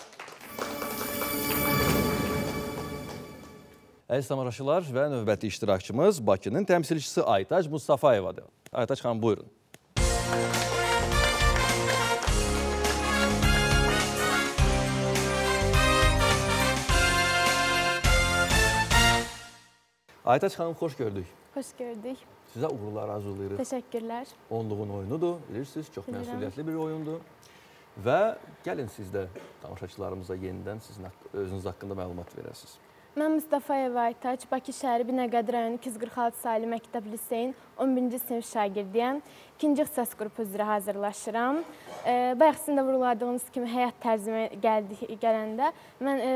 Əziz tamaşaçılar və növbəti iştirakçımız Bakının təmsilçisi Aytac Mustafayevadır. Aytac xanım, buyurun. Aytac xanım, xoş gördük. Xoş gördük. Sizə uğurlar arzulayırıq. Təşəkkürlər. Onluğun oyunudur, bilirsiniz, çox Bilirəm. məsuliyyətli bir oyundur. Və gəlin siz də tamaşaçılarımıza yenidən sizin özünüz haqqında məlumat verəsiniz. Mən Mustafayev Aytaç, Bakı şəhəri Binəqədi rayonu 246 saylı məktəb liseyin 11-ci sinif şagirdiyəm. İkinci ixtisas qrupu üzrə hazırlaşıram. E, bayaq sizin də vurguladığınız kimi həyat tərzimə gəldi, gələndə mən e,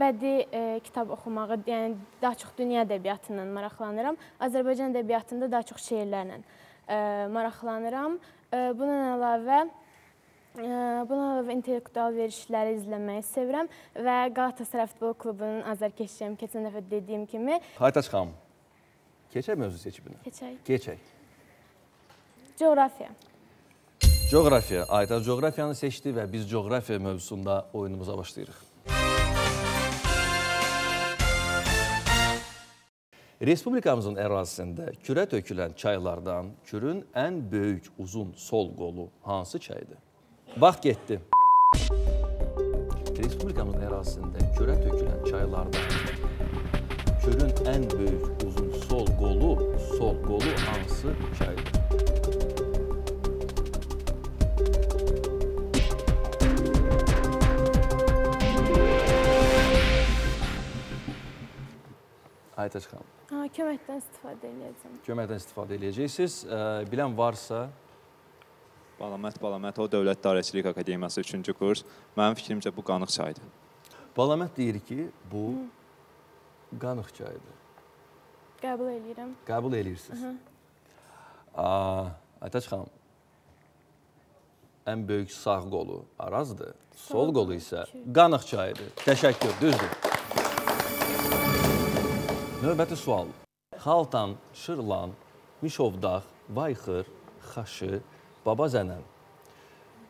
bədii e, kitab oxumağı, yəni daha çox dünya ədəbiyyatından maraqlanıram. Azərbaycan ədəbiyyatında daha çox şeirlərlə e, maraqlanıram. E, bundan əlavə Buna əlavə intellektual verişləri izləməyi sevirəm və Qalatasaray Futbol Klubunun azarkeşiyəm. Keçən dəfə dediyim kimi Aytaç xanım, keçək mövzu seçiminə. keçək. Keçək. Coğrafiya. Coğrafiya. Aytaç coğrafiyanı seçdi və biz coğrafiya mövzusunda oyunumuza başlayırıq. Respublikamızın ərazisində kürə tökülən çaylardan kürün ən böyük uzun sol qolu hansı çaydır? Vaxt getdi. Respublikamızın ərazisində kürə tökülən çaylardan kürün ən böyük uzun sol qolu, sol qolu hansı çaydır? Aytaç xanım, köməkdən istifadə edəcəm. köməkdən istifadə edəcəksiniz. Bilən varsa Balamət, Balamət, o Dövlət İdarəçilik Akademiyası 3-cü kurs. Mənim fikrimcə bu qanıq çaydır. Balamət deyir ki, bu qanıq çayıdır. Qəbul edirəm. Qəbul. Aa, Aytaç xanım, ən böyük sağ qolu Arazdır, sol qolu isə qanıq çayıdır. Təşəkkür, düzdür. Növbəti sual. Xaltan, Şırlan, Mişovdağ, Vayxır, Xaşı, Babazənən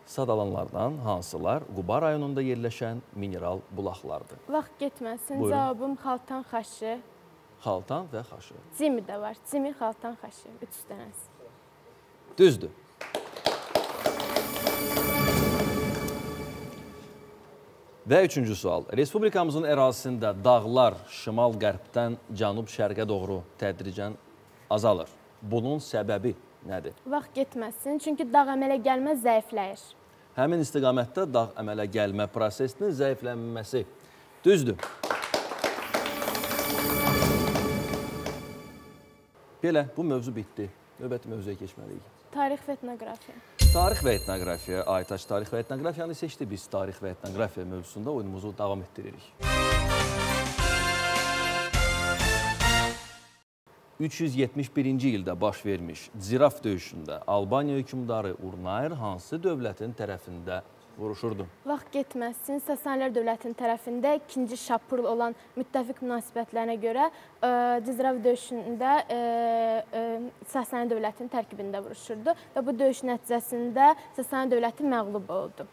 sadalanlardan hansılar Quba rayonunda yerləşən mineral bulaqlardır? Vaxt getməsin. Buyurun. Cavabım Xaltan xaşı. Xaltan və Xaşı. Cimi də var. Cimi, Xaltan xaşı. Üç dənəsi. Düzdür. Və üçüncü sual. Respublikamızın ərazisində dağlar şimal-qərbdən cənub-şərqə doğru tədricən azalır. Bunun səbəbi nədir? Vaxt getməsin, çünki dağ əmələ gəlməz zəifləyir. Həmin istiqamətdə dağ əmələ gəlmə prosesinin zəiflənməsi. Düzdür. Belə, bu mövzu bitdi. Növbəti mövzuya keçməliyik. Tarix və etnoqrafiya. Tarix və etnoqrafiya, Aytaç tarix və etnoqrafiyanı seçdi. Biz tarix və etnoqrafiya mövzusunda oyunumuzu davam etdiririk. 371-ci ildə baş vermiş Ziraf döyüşündə Albaniya hökmdarı Urnayr hansı dövlətin tərəfində vuruşurdu? Vaxt getməsin, Sasanilər dövlətinin tərəfində ikinci Şapurl olan müttəfiq münasibətlərinə görə ə, Cizrav döyüşündə ə, ə, Sasani dövlətinin tərkibində vuruşurdu və bu döyüş nəticəsində Sasani dövləti məğlub oldu.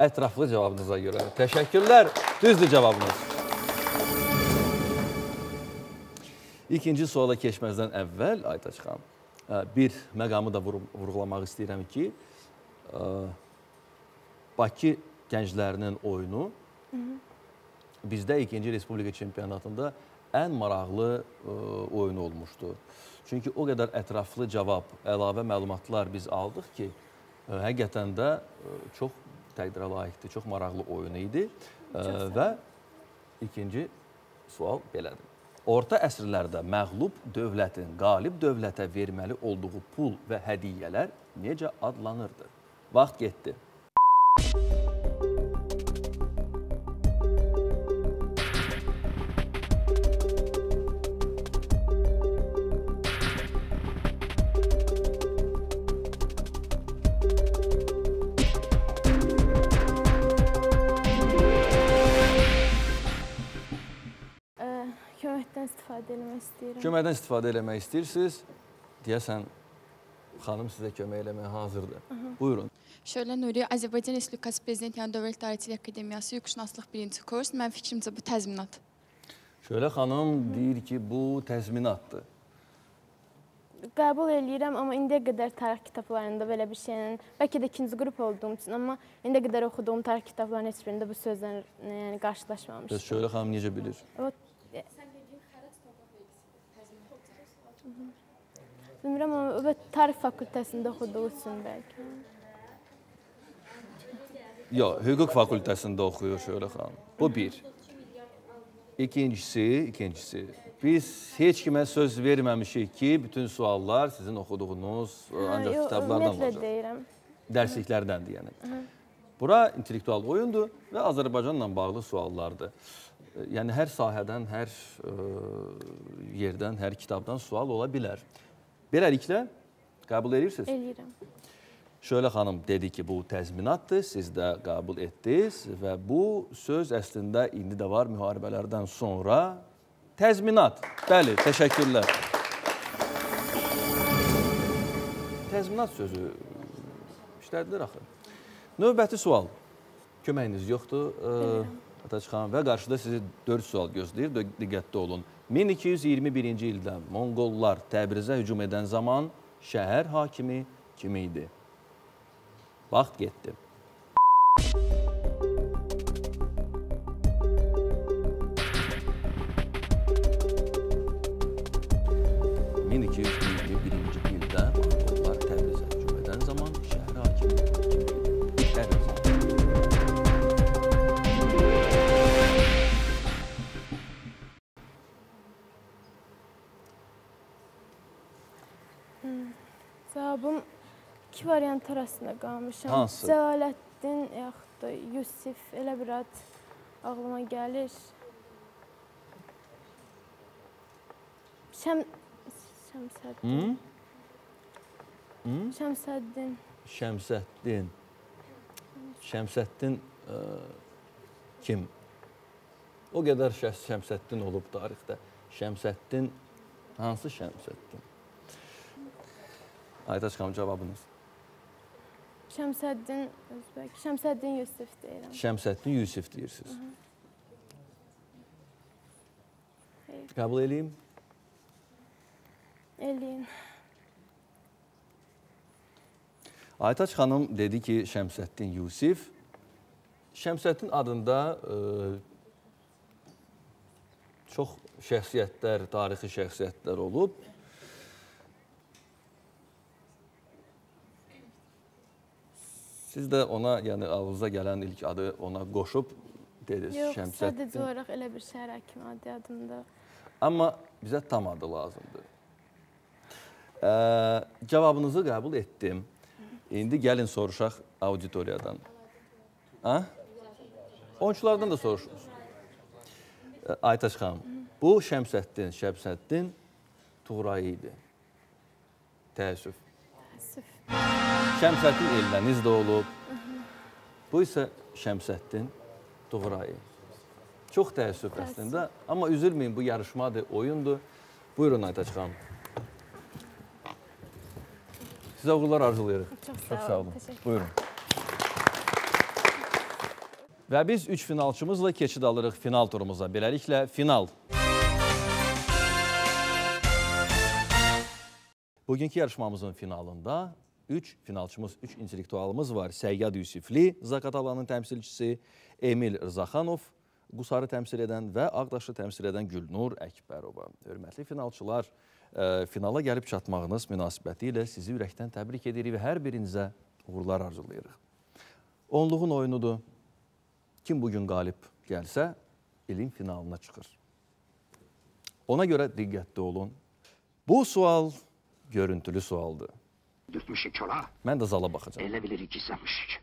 Ətraflı cavabınıza görə təşəkkürlər. Düzdür cavabınız. İkinci suala keçməzdən əvvəl Aytaç xanım, ə, bir məqamı da vur- vurğulamaq istəyirəm ki, ə, Bakı gənclərinin oyunu bizdə 2-ci Respublika çempionatında ən maraqlı ə, oyun olmuşdu. Çünki o qədər ətraflı cavab, əlavə məlumatlar biz aldıq ki, həqiqətən də çox təqdirə layiqdir, çox maraqlı oyun idi. Və ikinci sual belədir. Orta əsrlərdə məğlub dövlətin qalib dövlətə verməli olduğu pul və hədiyyələr necə adlanırdı? Vaxt getdi. Etmək istəyirəm. Köməkdən istifadə eləmək istəyirsiniz? Deyəsən xanım sizə kömək eləməyə hazırdır. Aha. Buyurun. Şöyle Nuri, Azərbaycan Respublikası Prezidentinin Dövlət Tarixçilik Akademiyası hüquqşünaslıq birinci kurs. Mən fikrimcə bu təzminat. Şöyle xanım deyir ki, bu təzminatdır. Qəbul eləyirəm, amma indiyə qədər tarix kitablarında belə bir şeylə, bəlkə də ikinci qrup olduğum üçün, amma indiyə qədər oxuduğum tarix kitablarının heç birində bu sözlə yəni qarşılaşmamışdım. Bəs şöyle xanım necə bilir? O, e, Bilmirəm, amma o tarix fakültəsində oxuduğu üçün bəlkə. Yox, hüquq fakültəsində oxuyur şöyle xanım. Bu bir. İkincisi, ikincisi. Biz heç kimə söz verməmişik ki, bütün suallar sizin oxuduğunuz ə, ancaq yox, kitablardan ümumiyyətlə olacaq. deyirəm. Dərsliklərdəndir yəni. Aha. Bura intellektual oyundur və Azərbaycanla bağlı suallardır. E, Yəni hər sahədən, hər ə, yerdən, hər kitabdan sual ola bilər. Beləliklə qəbul edirsiniz? Eləyirəm. Şöyle xanım dedi ki, bu təzminatdır, siz də qəbul etdiniz və bu söz əslində indi də var müharibələrdən sonra təzminat. Bəli, təşəkkürlər. Təzminat sözü işlədilir axı. Növbəti sual. Köməyiniz yoxdur. Ə, Ataç xanım və qarşıda sizi 4 sual gözləyir. Diqqətli olun. 1221-ci ildə Monqollar Təbrizə hücum edən zaman şəhər hakimi kim idi? Vaxt getdi. İki variant arasında qalmışam. Hansı? Cəlaləddin yaxud da Yusif elə bir ad ağlıma gəlir. Şəm Şəmsəddin. Hı? Hı? Şəmsəddin. Şəmsəddin. Şəmsəddin ə, kim? O qədər şəxs Şəmsəddin olub tarixdə. Şəmsəddin hansı Şəmsəddin? Aytaç xanım cavabınız. Şəmsəddin Özbək. Şəmsəddin Yusif deyirəm. Şəmsəddin Yusif deyirsiniz. Qəbul eləyim. Eləyin. Aytaç xanım dedi ki, Şəmsəddin Yusif Şəmsəddin adında e, çox şəxsiyyətlər, tarixi şəxsiyyətlər olub. Siz də ona, yəni ağlınıza gələn ilk adı ona qoşub dediniz Yox, sadəcə Şəmsəddin. olaraq elə bir şəhər həkimi adı yadımda. Amma bizə tam adı lazımdır. Ə, cavabınızı qəbul etdim. İndi gəlin soruşaq auditoriyadan. Ha? Oyunçulardan da soruşuruz. Aytaç xanım, bu Şəmsəddin, Şəmsəddin Tuğrayı idi. Təəssüf. Təəssüf. Şəmsəddin elləniz də olub. Bu isə Şəmsəddin Tuğrayı. Çox təəssüf əslində, amma üzülməyin, bu yarışmadır, oyundur. Buyurun Aytaç xanım. Sizə uğurlar arzulayırıq. Çox Çox sağ sağ olun. Buyurun. Və biz üç finalçımızla keçid alırıq final turumuza. Beləliklə, final. Bugünkü yarışmamızın finalında 3 finalçımız, 3 intellektualımız var. Səyyad Yusifli, Zaqatalanın təmsilçisi, Emil Rzaxanov, Qusarı təmsil edən və Ağdaşı təmsil edən Gülnur Əkbərova. Hörmətli finalçılar, e, finala gəlib çatmağınız münasibəti ilə sizi ürəkdən təbrik edirik və hər birinizə uğurlar arzulayırıq. Onluğun oyunudur. Kim bugün qalib gəlsə, ilin finalına çıxır. Ona görə diqqətli olun. Bu sual görüntülü sualdır. Dürtmüşük ola. Mən də zala baxacağam. Elə bilirik gizlənmişik.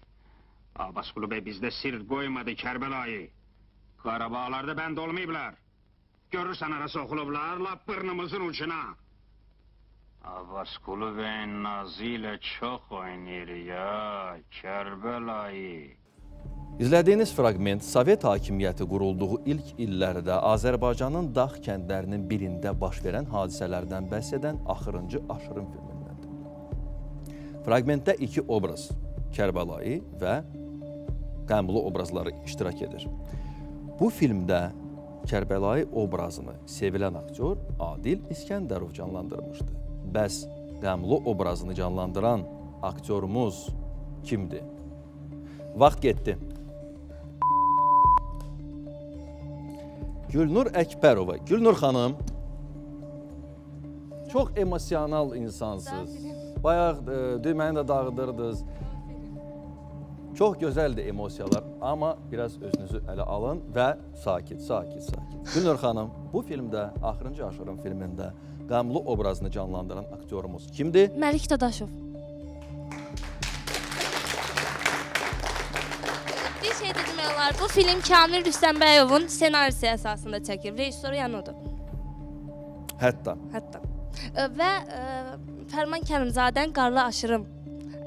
Abbasqulu bəy bizdə sir qoymadı Kərbəlayı. Qarabağlarda bənd olmayıblar. Görürsən arası oxulublar, lap bırnımızın ucuna. Abbasqulu bəyin nazı ilə çox oynayır ya, Kərbəlayı. İzlədiyiniz fraqment Sovet hakimiyyəti qurulduğu ilk illərdə Azərbaycanın dağ kəndlərinin birində baş verən hadisələrdən bəhs edən axırıncı aşırım filmindəndir. Fraqmentdə iki obraz, Kərbəlayı və Qəmlu obrazları iştirak edir. Bu filmdə Kərbəlayı obrazını sevilən aktyor Adil İskəndərov canlandırmışdı. Bəs Qəmlu obrazını canlandıran aktyorumuz kimdir? Vaxt getdi. Gülnur Əkbərova. Gülnur xanım, çox emosional insansınız. Bayaq e, düyməni də dağıdırdınız. Çox gözəldir emosiyalar, amma biraz özünüzü ələ alın və sakit, sakit, sakit. Gülnur xanım, bu filmdə, Axırıncı Aşırım filmində Qəmlu obrazını canlandıran aktyorumuz kimdir? Məlik Dadaşov. Bir şey də demək olar, bu film Kamil Rüstəmbəyovun ssenarisi əsasında çəkilib. Rejissoru yəni odur. Hətta. Hətta. Və ə, Fərman Kərimzadənin Qarlı Aşırım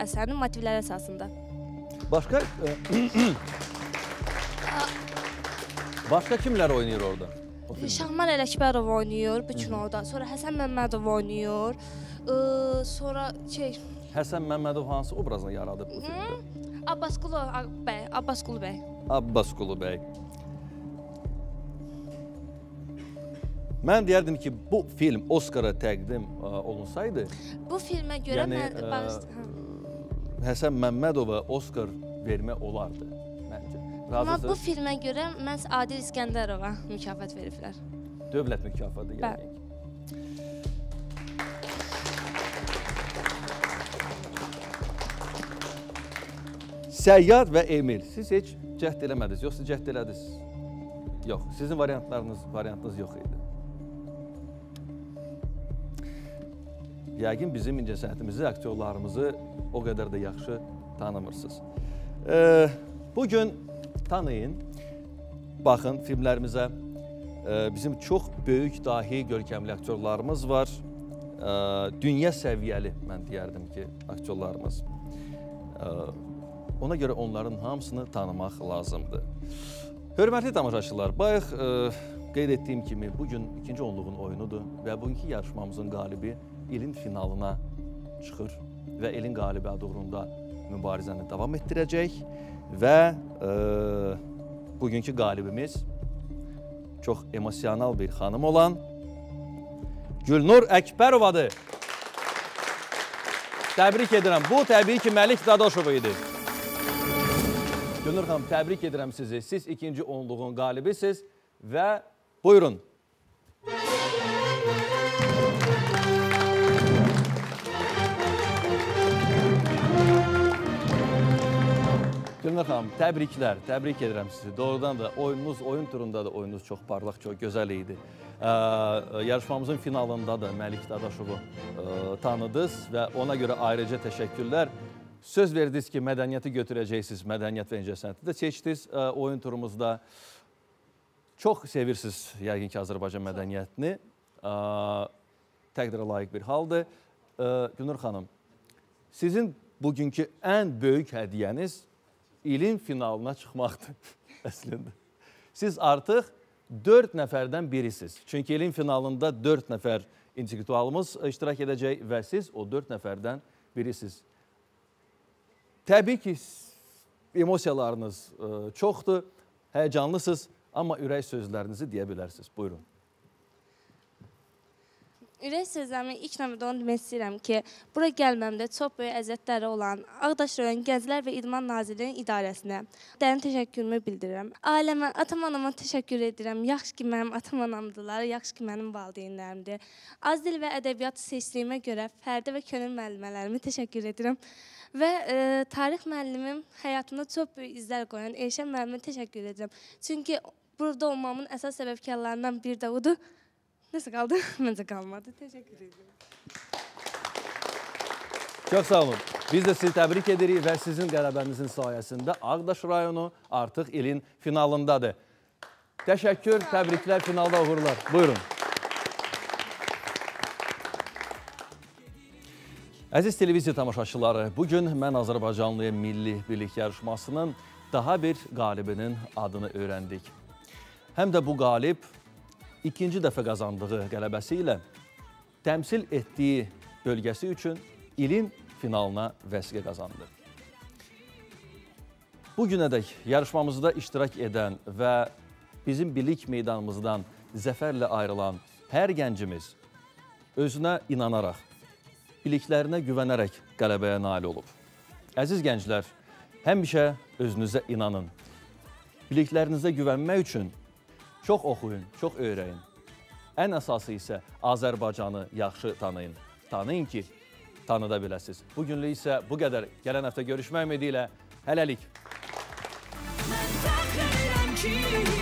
əsərinin motivləri əsasında. Başqa e, Başqa kimlər oynayır orada? Şahmar Ələkbərov oynayır bu kinoda. Sonra Həsən Məmmədov oynayır. Ə, sonra şey Həsən Məmmədov hansı obrazını yaradıb bu filmdə? Abbasqulu bəy, Abbasqulu bəy. Abbas Qulu bəy. Mən deyərdim ki, bu film Oskara təqdim ə, olunsaydı, Bu filmə görə Yəni, mən ə, bağış- hə. Həsən Məmmədova Oskar vermək olardı məncə. Amma bu filmə görə məhz Adil İskəndərova mükafat veriblər. Dövlət mükafatı yəqin. Səyyad və Emil, siz heç cəhd eləmədiniz, yoxsa cəhd elədiniz? Yox, sizin variantlarınız, variantınız yox idi. Yəqin bizim incəsənətimizi, aktyorlarımızı o qədər də yaxşı tanımırsınız. Ee, bugün tanıyın, baxın filmlərimizə. Ee, bizim çox böyük dahi görkəmli aktyorlarımız var. Ee, dünya səviyyəli, mən deyərdim ki, aktyorlarımız. Ona görə onların hamısını tanımaq lazımdır. Hörmətli tamaşaçılar, bayaq e, qeyd etdiyim kimi bu gün ikinci onluğun oyunudur və bugünkü yarışmamızın qalibi ilin finalına çıxır və ilin qalibi adı uğrunda mübarizəni davam etdirəcək və e, bugünkü qalibimiz çox emosional bir xanım olan Gülnur Əkbərovadır. Təbrik edirəm. Bu təbii ki, Məlik Dadaşov idi. Gönül xanım, təbrik edirəm sizi. Siz ikinci onluğun qalibisiz və buyurun. Gülnar xanım, təbriklər, təbrik edirəm sizi. Doğrudan da oyununuz, oyun turunda da oyununuz çox parlaq, çox gözəl idi. Ə, yarışmamızın finalında da Məlik Dadaşovu ə, tanıdınız və ona görə ayrıca təşəkkürlər. Söz verdiniz ki, mədəniyyəti götürəcəksiniz, mədəniyyət və incəsənəti də seçdiniz ə, oyun turumuzda. Çox sevirsiniz yəqin ki, Azərbaycan mədəniyyətini. Ə, təqdirə layiq bir haldır. Ə, Günür xanım, sizin bugünkü ən böyük hədiyyəniz ilin finalına çıxmaqdır əslində. Siz artıq 4 nəfərdən birisiniz. Çünki ilin finalında 4 nəfər intellektualımız iştirak edəcək və siz o 4 nəfərdən birisiniz. Təbii ki, emosiyalarınız çoxdur, həyəcanlısınız, amma ürək sözlərinizi deyə bilərsiniz. Buyurun. Ürək sözlərimin ilk növbədə onu demək istəyirəm ki, bura gəlməmdə çox böyük əziyyətləri olan Ağdaş rayon Gənclər və İdman Nazirliyinin idarəsinə dərin təşəkkürümü bildirirəm. Ailəmə, atam anama təşəkkür edirəm. Yaxşı ki, mənim atam anamdılar, yaxşı ki, mənim valideynlərimdir. Az dil və ədəbiyyat seçdiyimə görə Fərdə və Könül müəllimələrimə təşəkkür edirəm. Və e, tarix müəllimim həyatımda çox böyük izlər qoyan Elşən müəllimə təşəkkür edirəm. Çünki burada olmamın əsas səbəbkarlarından biri də odur. Nəsə qaldı? Məncə qalmadı. Təşəkkür edirəm. Çox sağ olun. Biz də sizi təbrik edirik və sizin qələbənizin sayəsində Ağdaş rayonu artıq ilin finalındadır. Təşəkkür, təbriklər, finalda uğurlar. Buyurun. Əziz televiziya tamaşaçıları, bugün mən Azərbaycanlıya Milli Birlik yarışmasının daha bir qalibinin adını öyrəndik. Həm də bu qalib ikinci dəfə qazandığı qələbəsi ilə təmsil etdiyi bölgəsi üçün ilin finalına vəsiqə qazandı. Bu günədək yarışmamızda iştirak edən və bizim birlik meydanımızdan zəfərlə ayrılan hər gəncimiz özünə inanaraq, biliklərinə güvənərək qələbəyə nail olub. Əziz gənclər, həmişə özünüzə inanın. Biliklərinizə güvənmək üçün Çox oxuyun, çox öyrəyin. Ən əsası isə Azərbaycanı yaxşı tanıyın. Tanıyın ki, tanıda biləsiniz. Bugünlük isə bu qədər. Gələn həftə görüşmək ümidi ilə hələlik. Mən fəxr edirəm ki,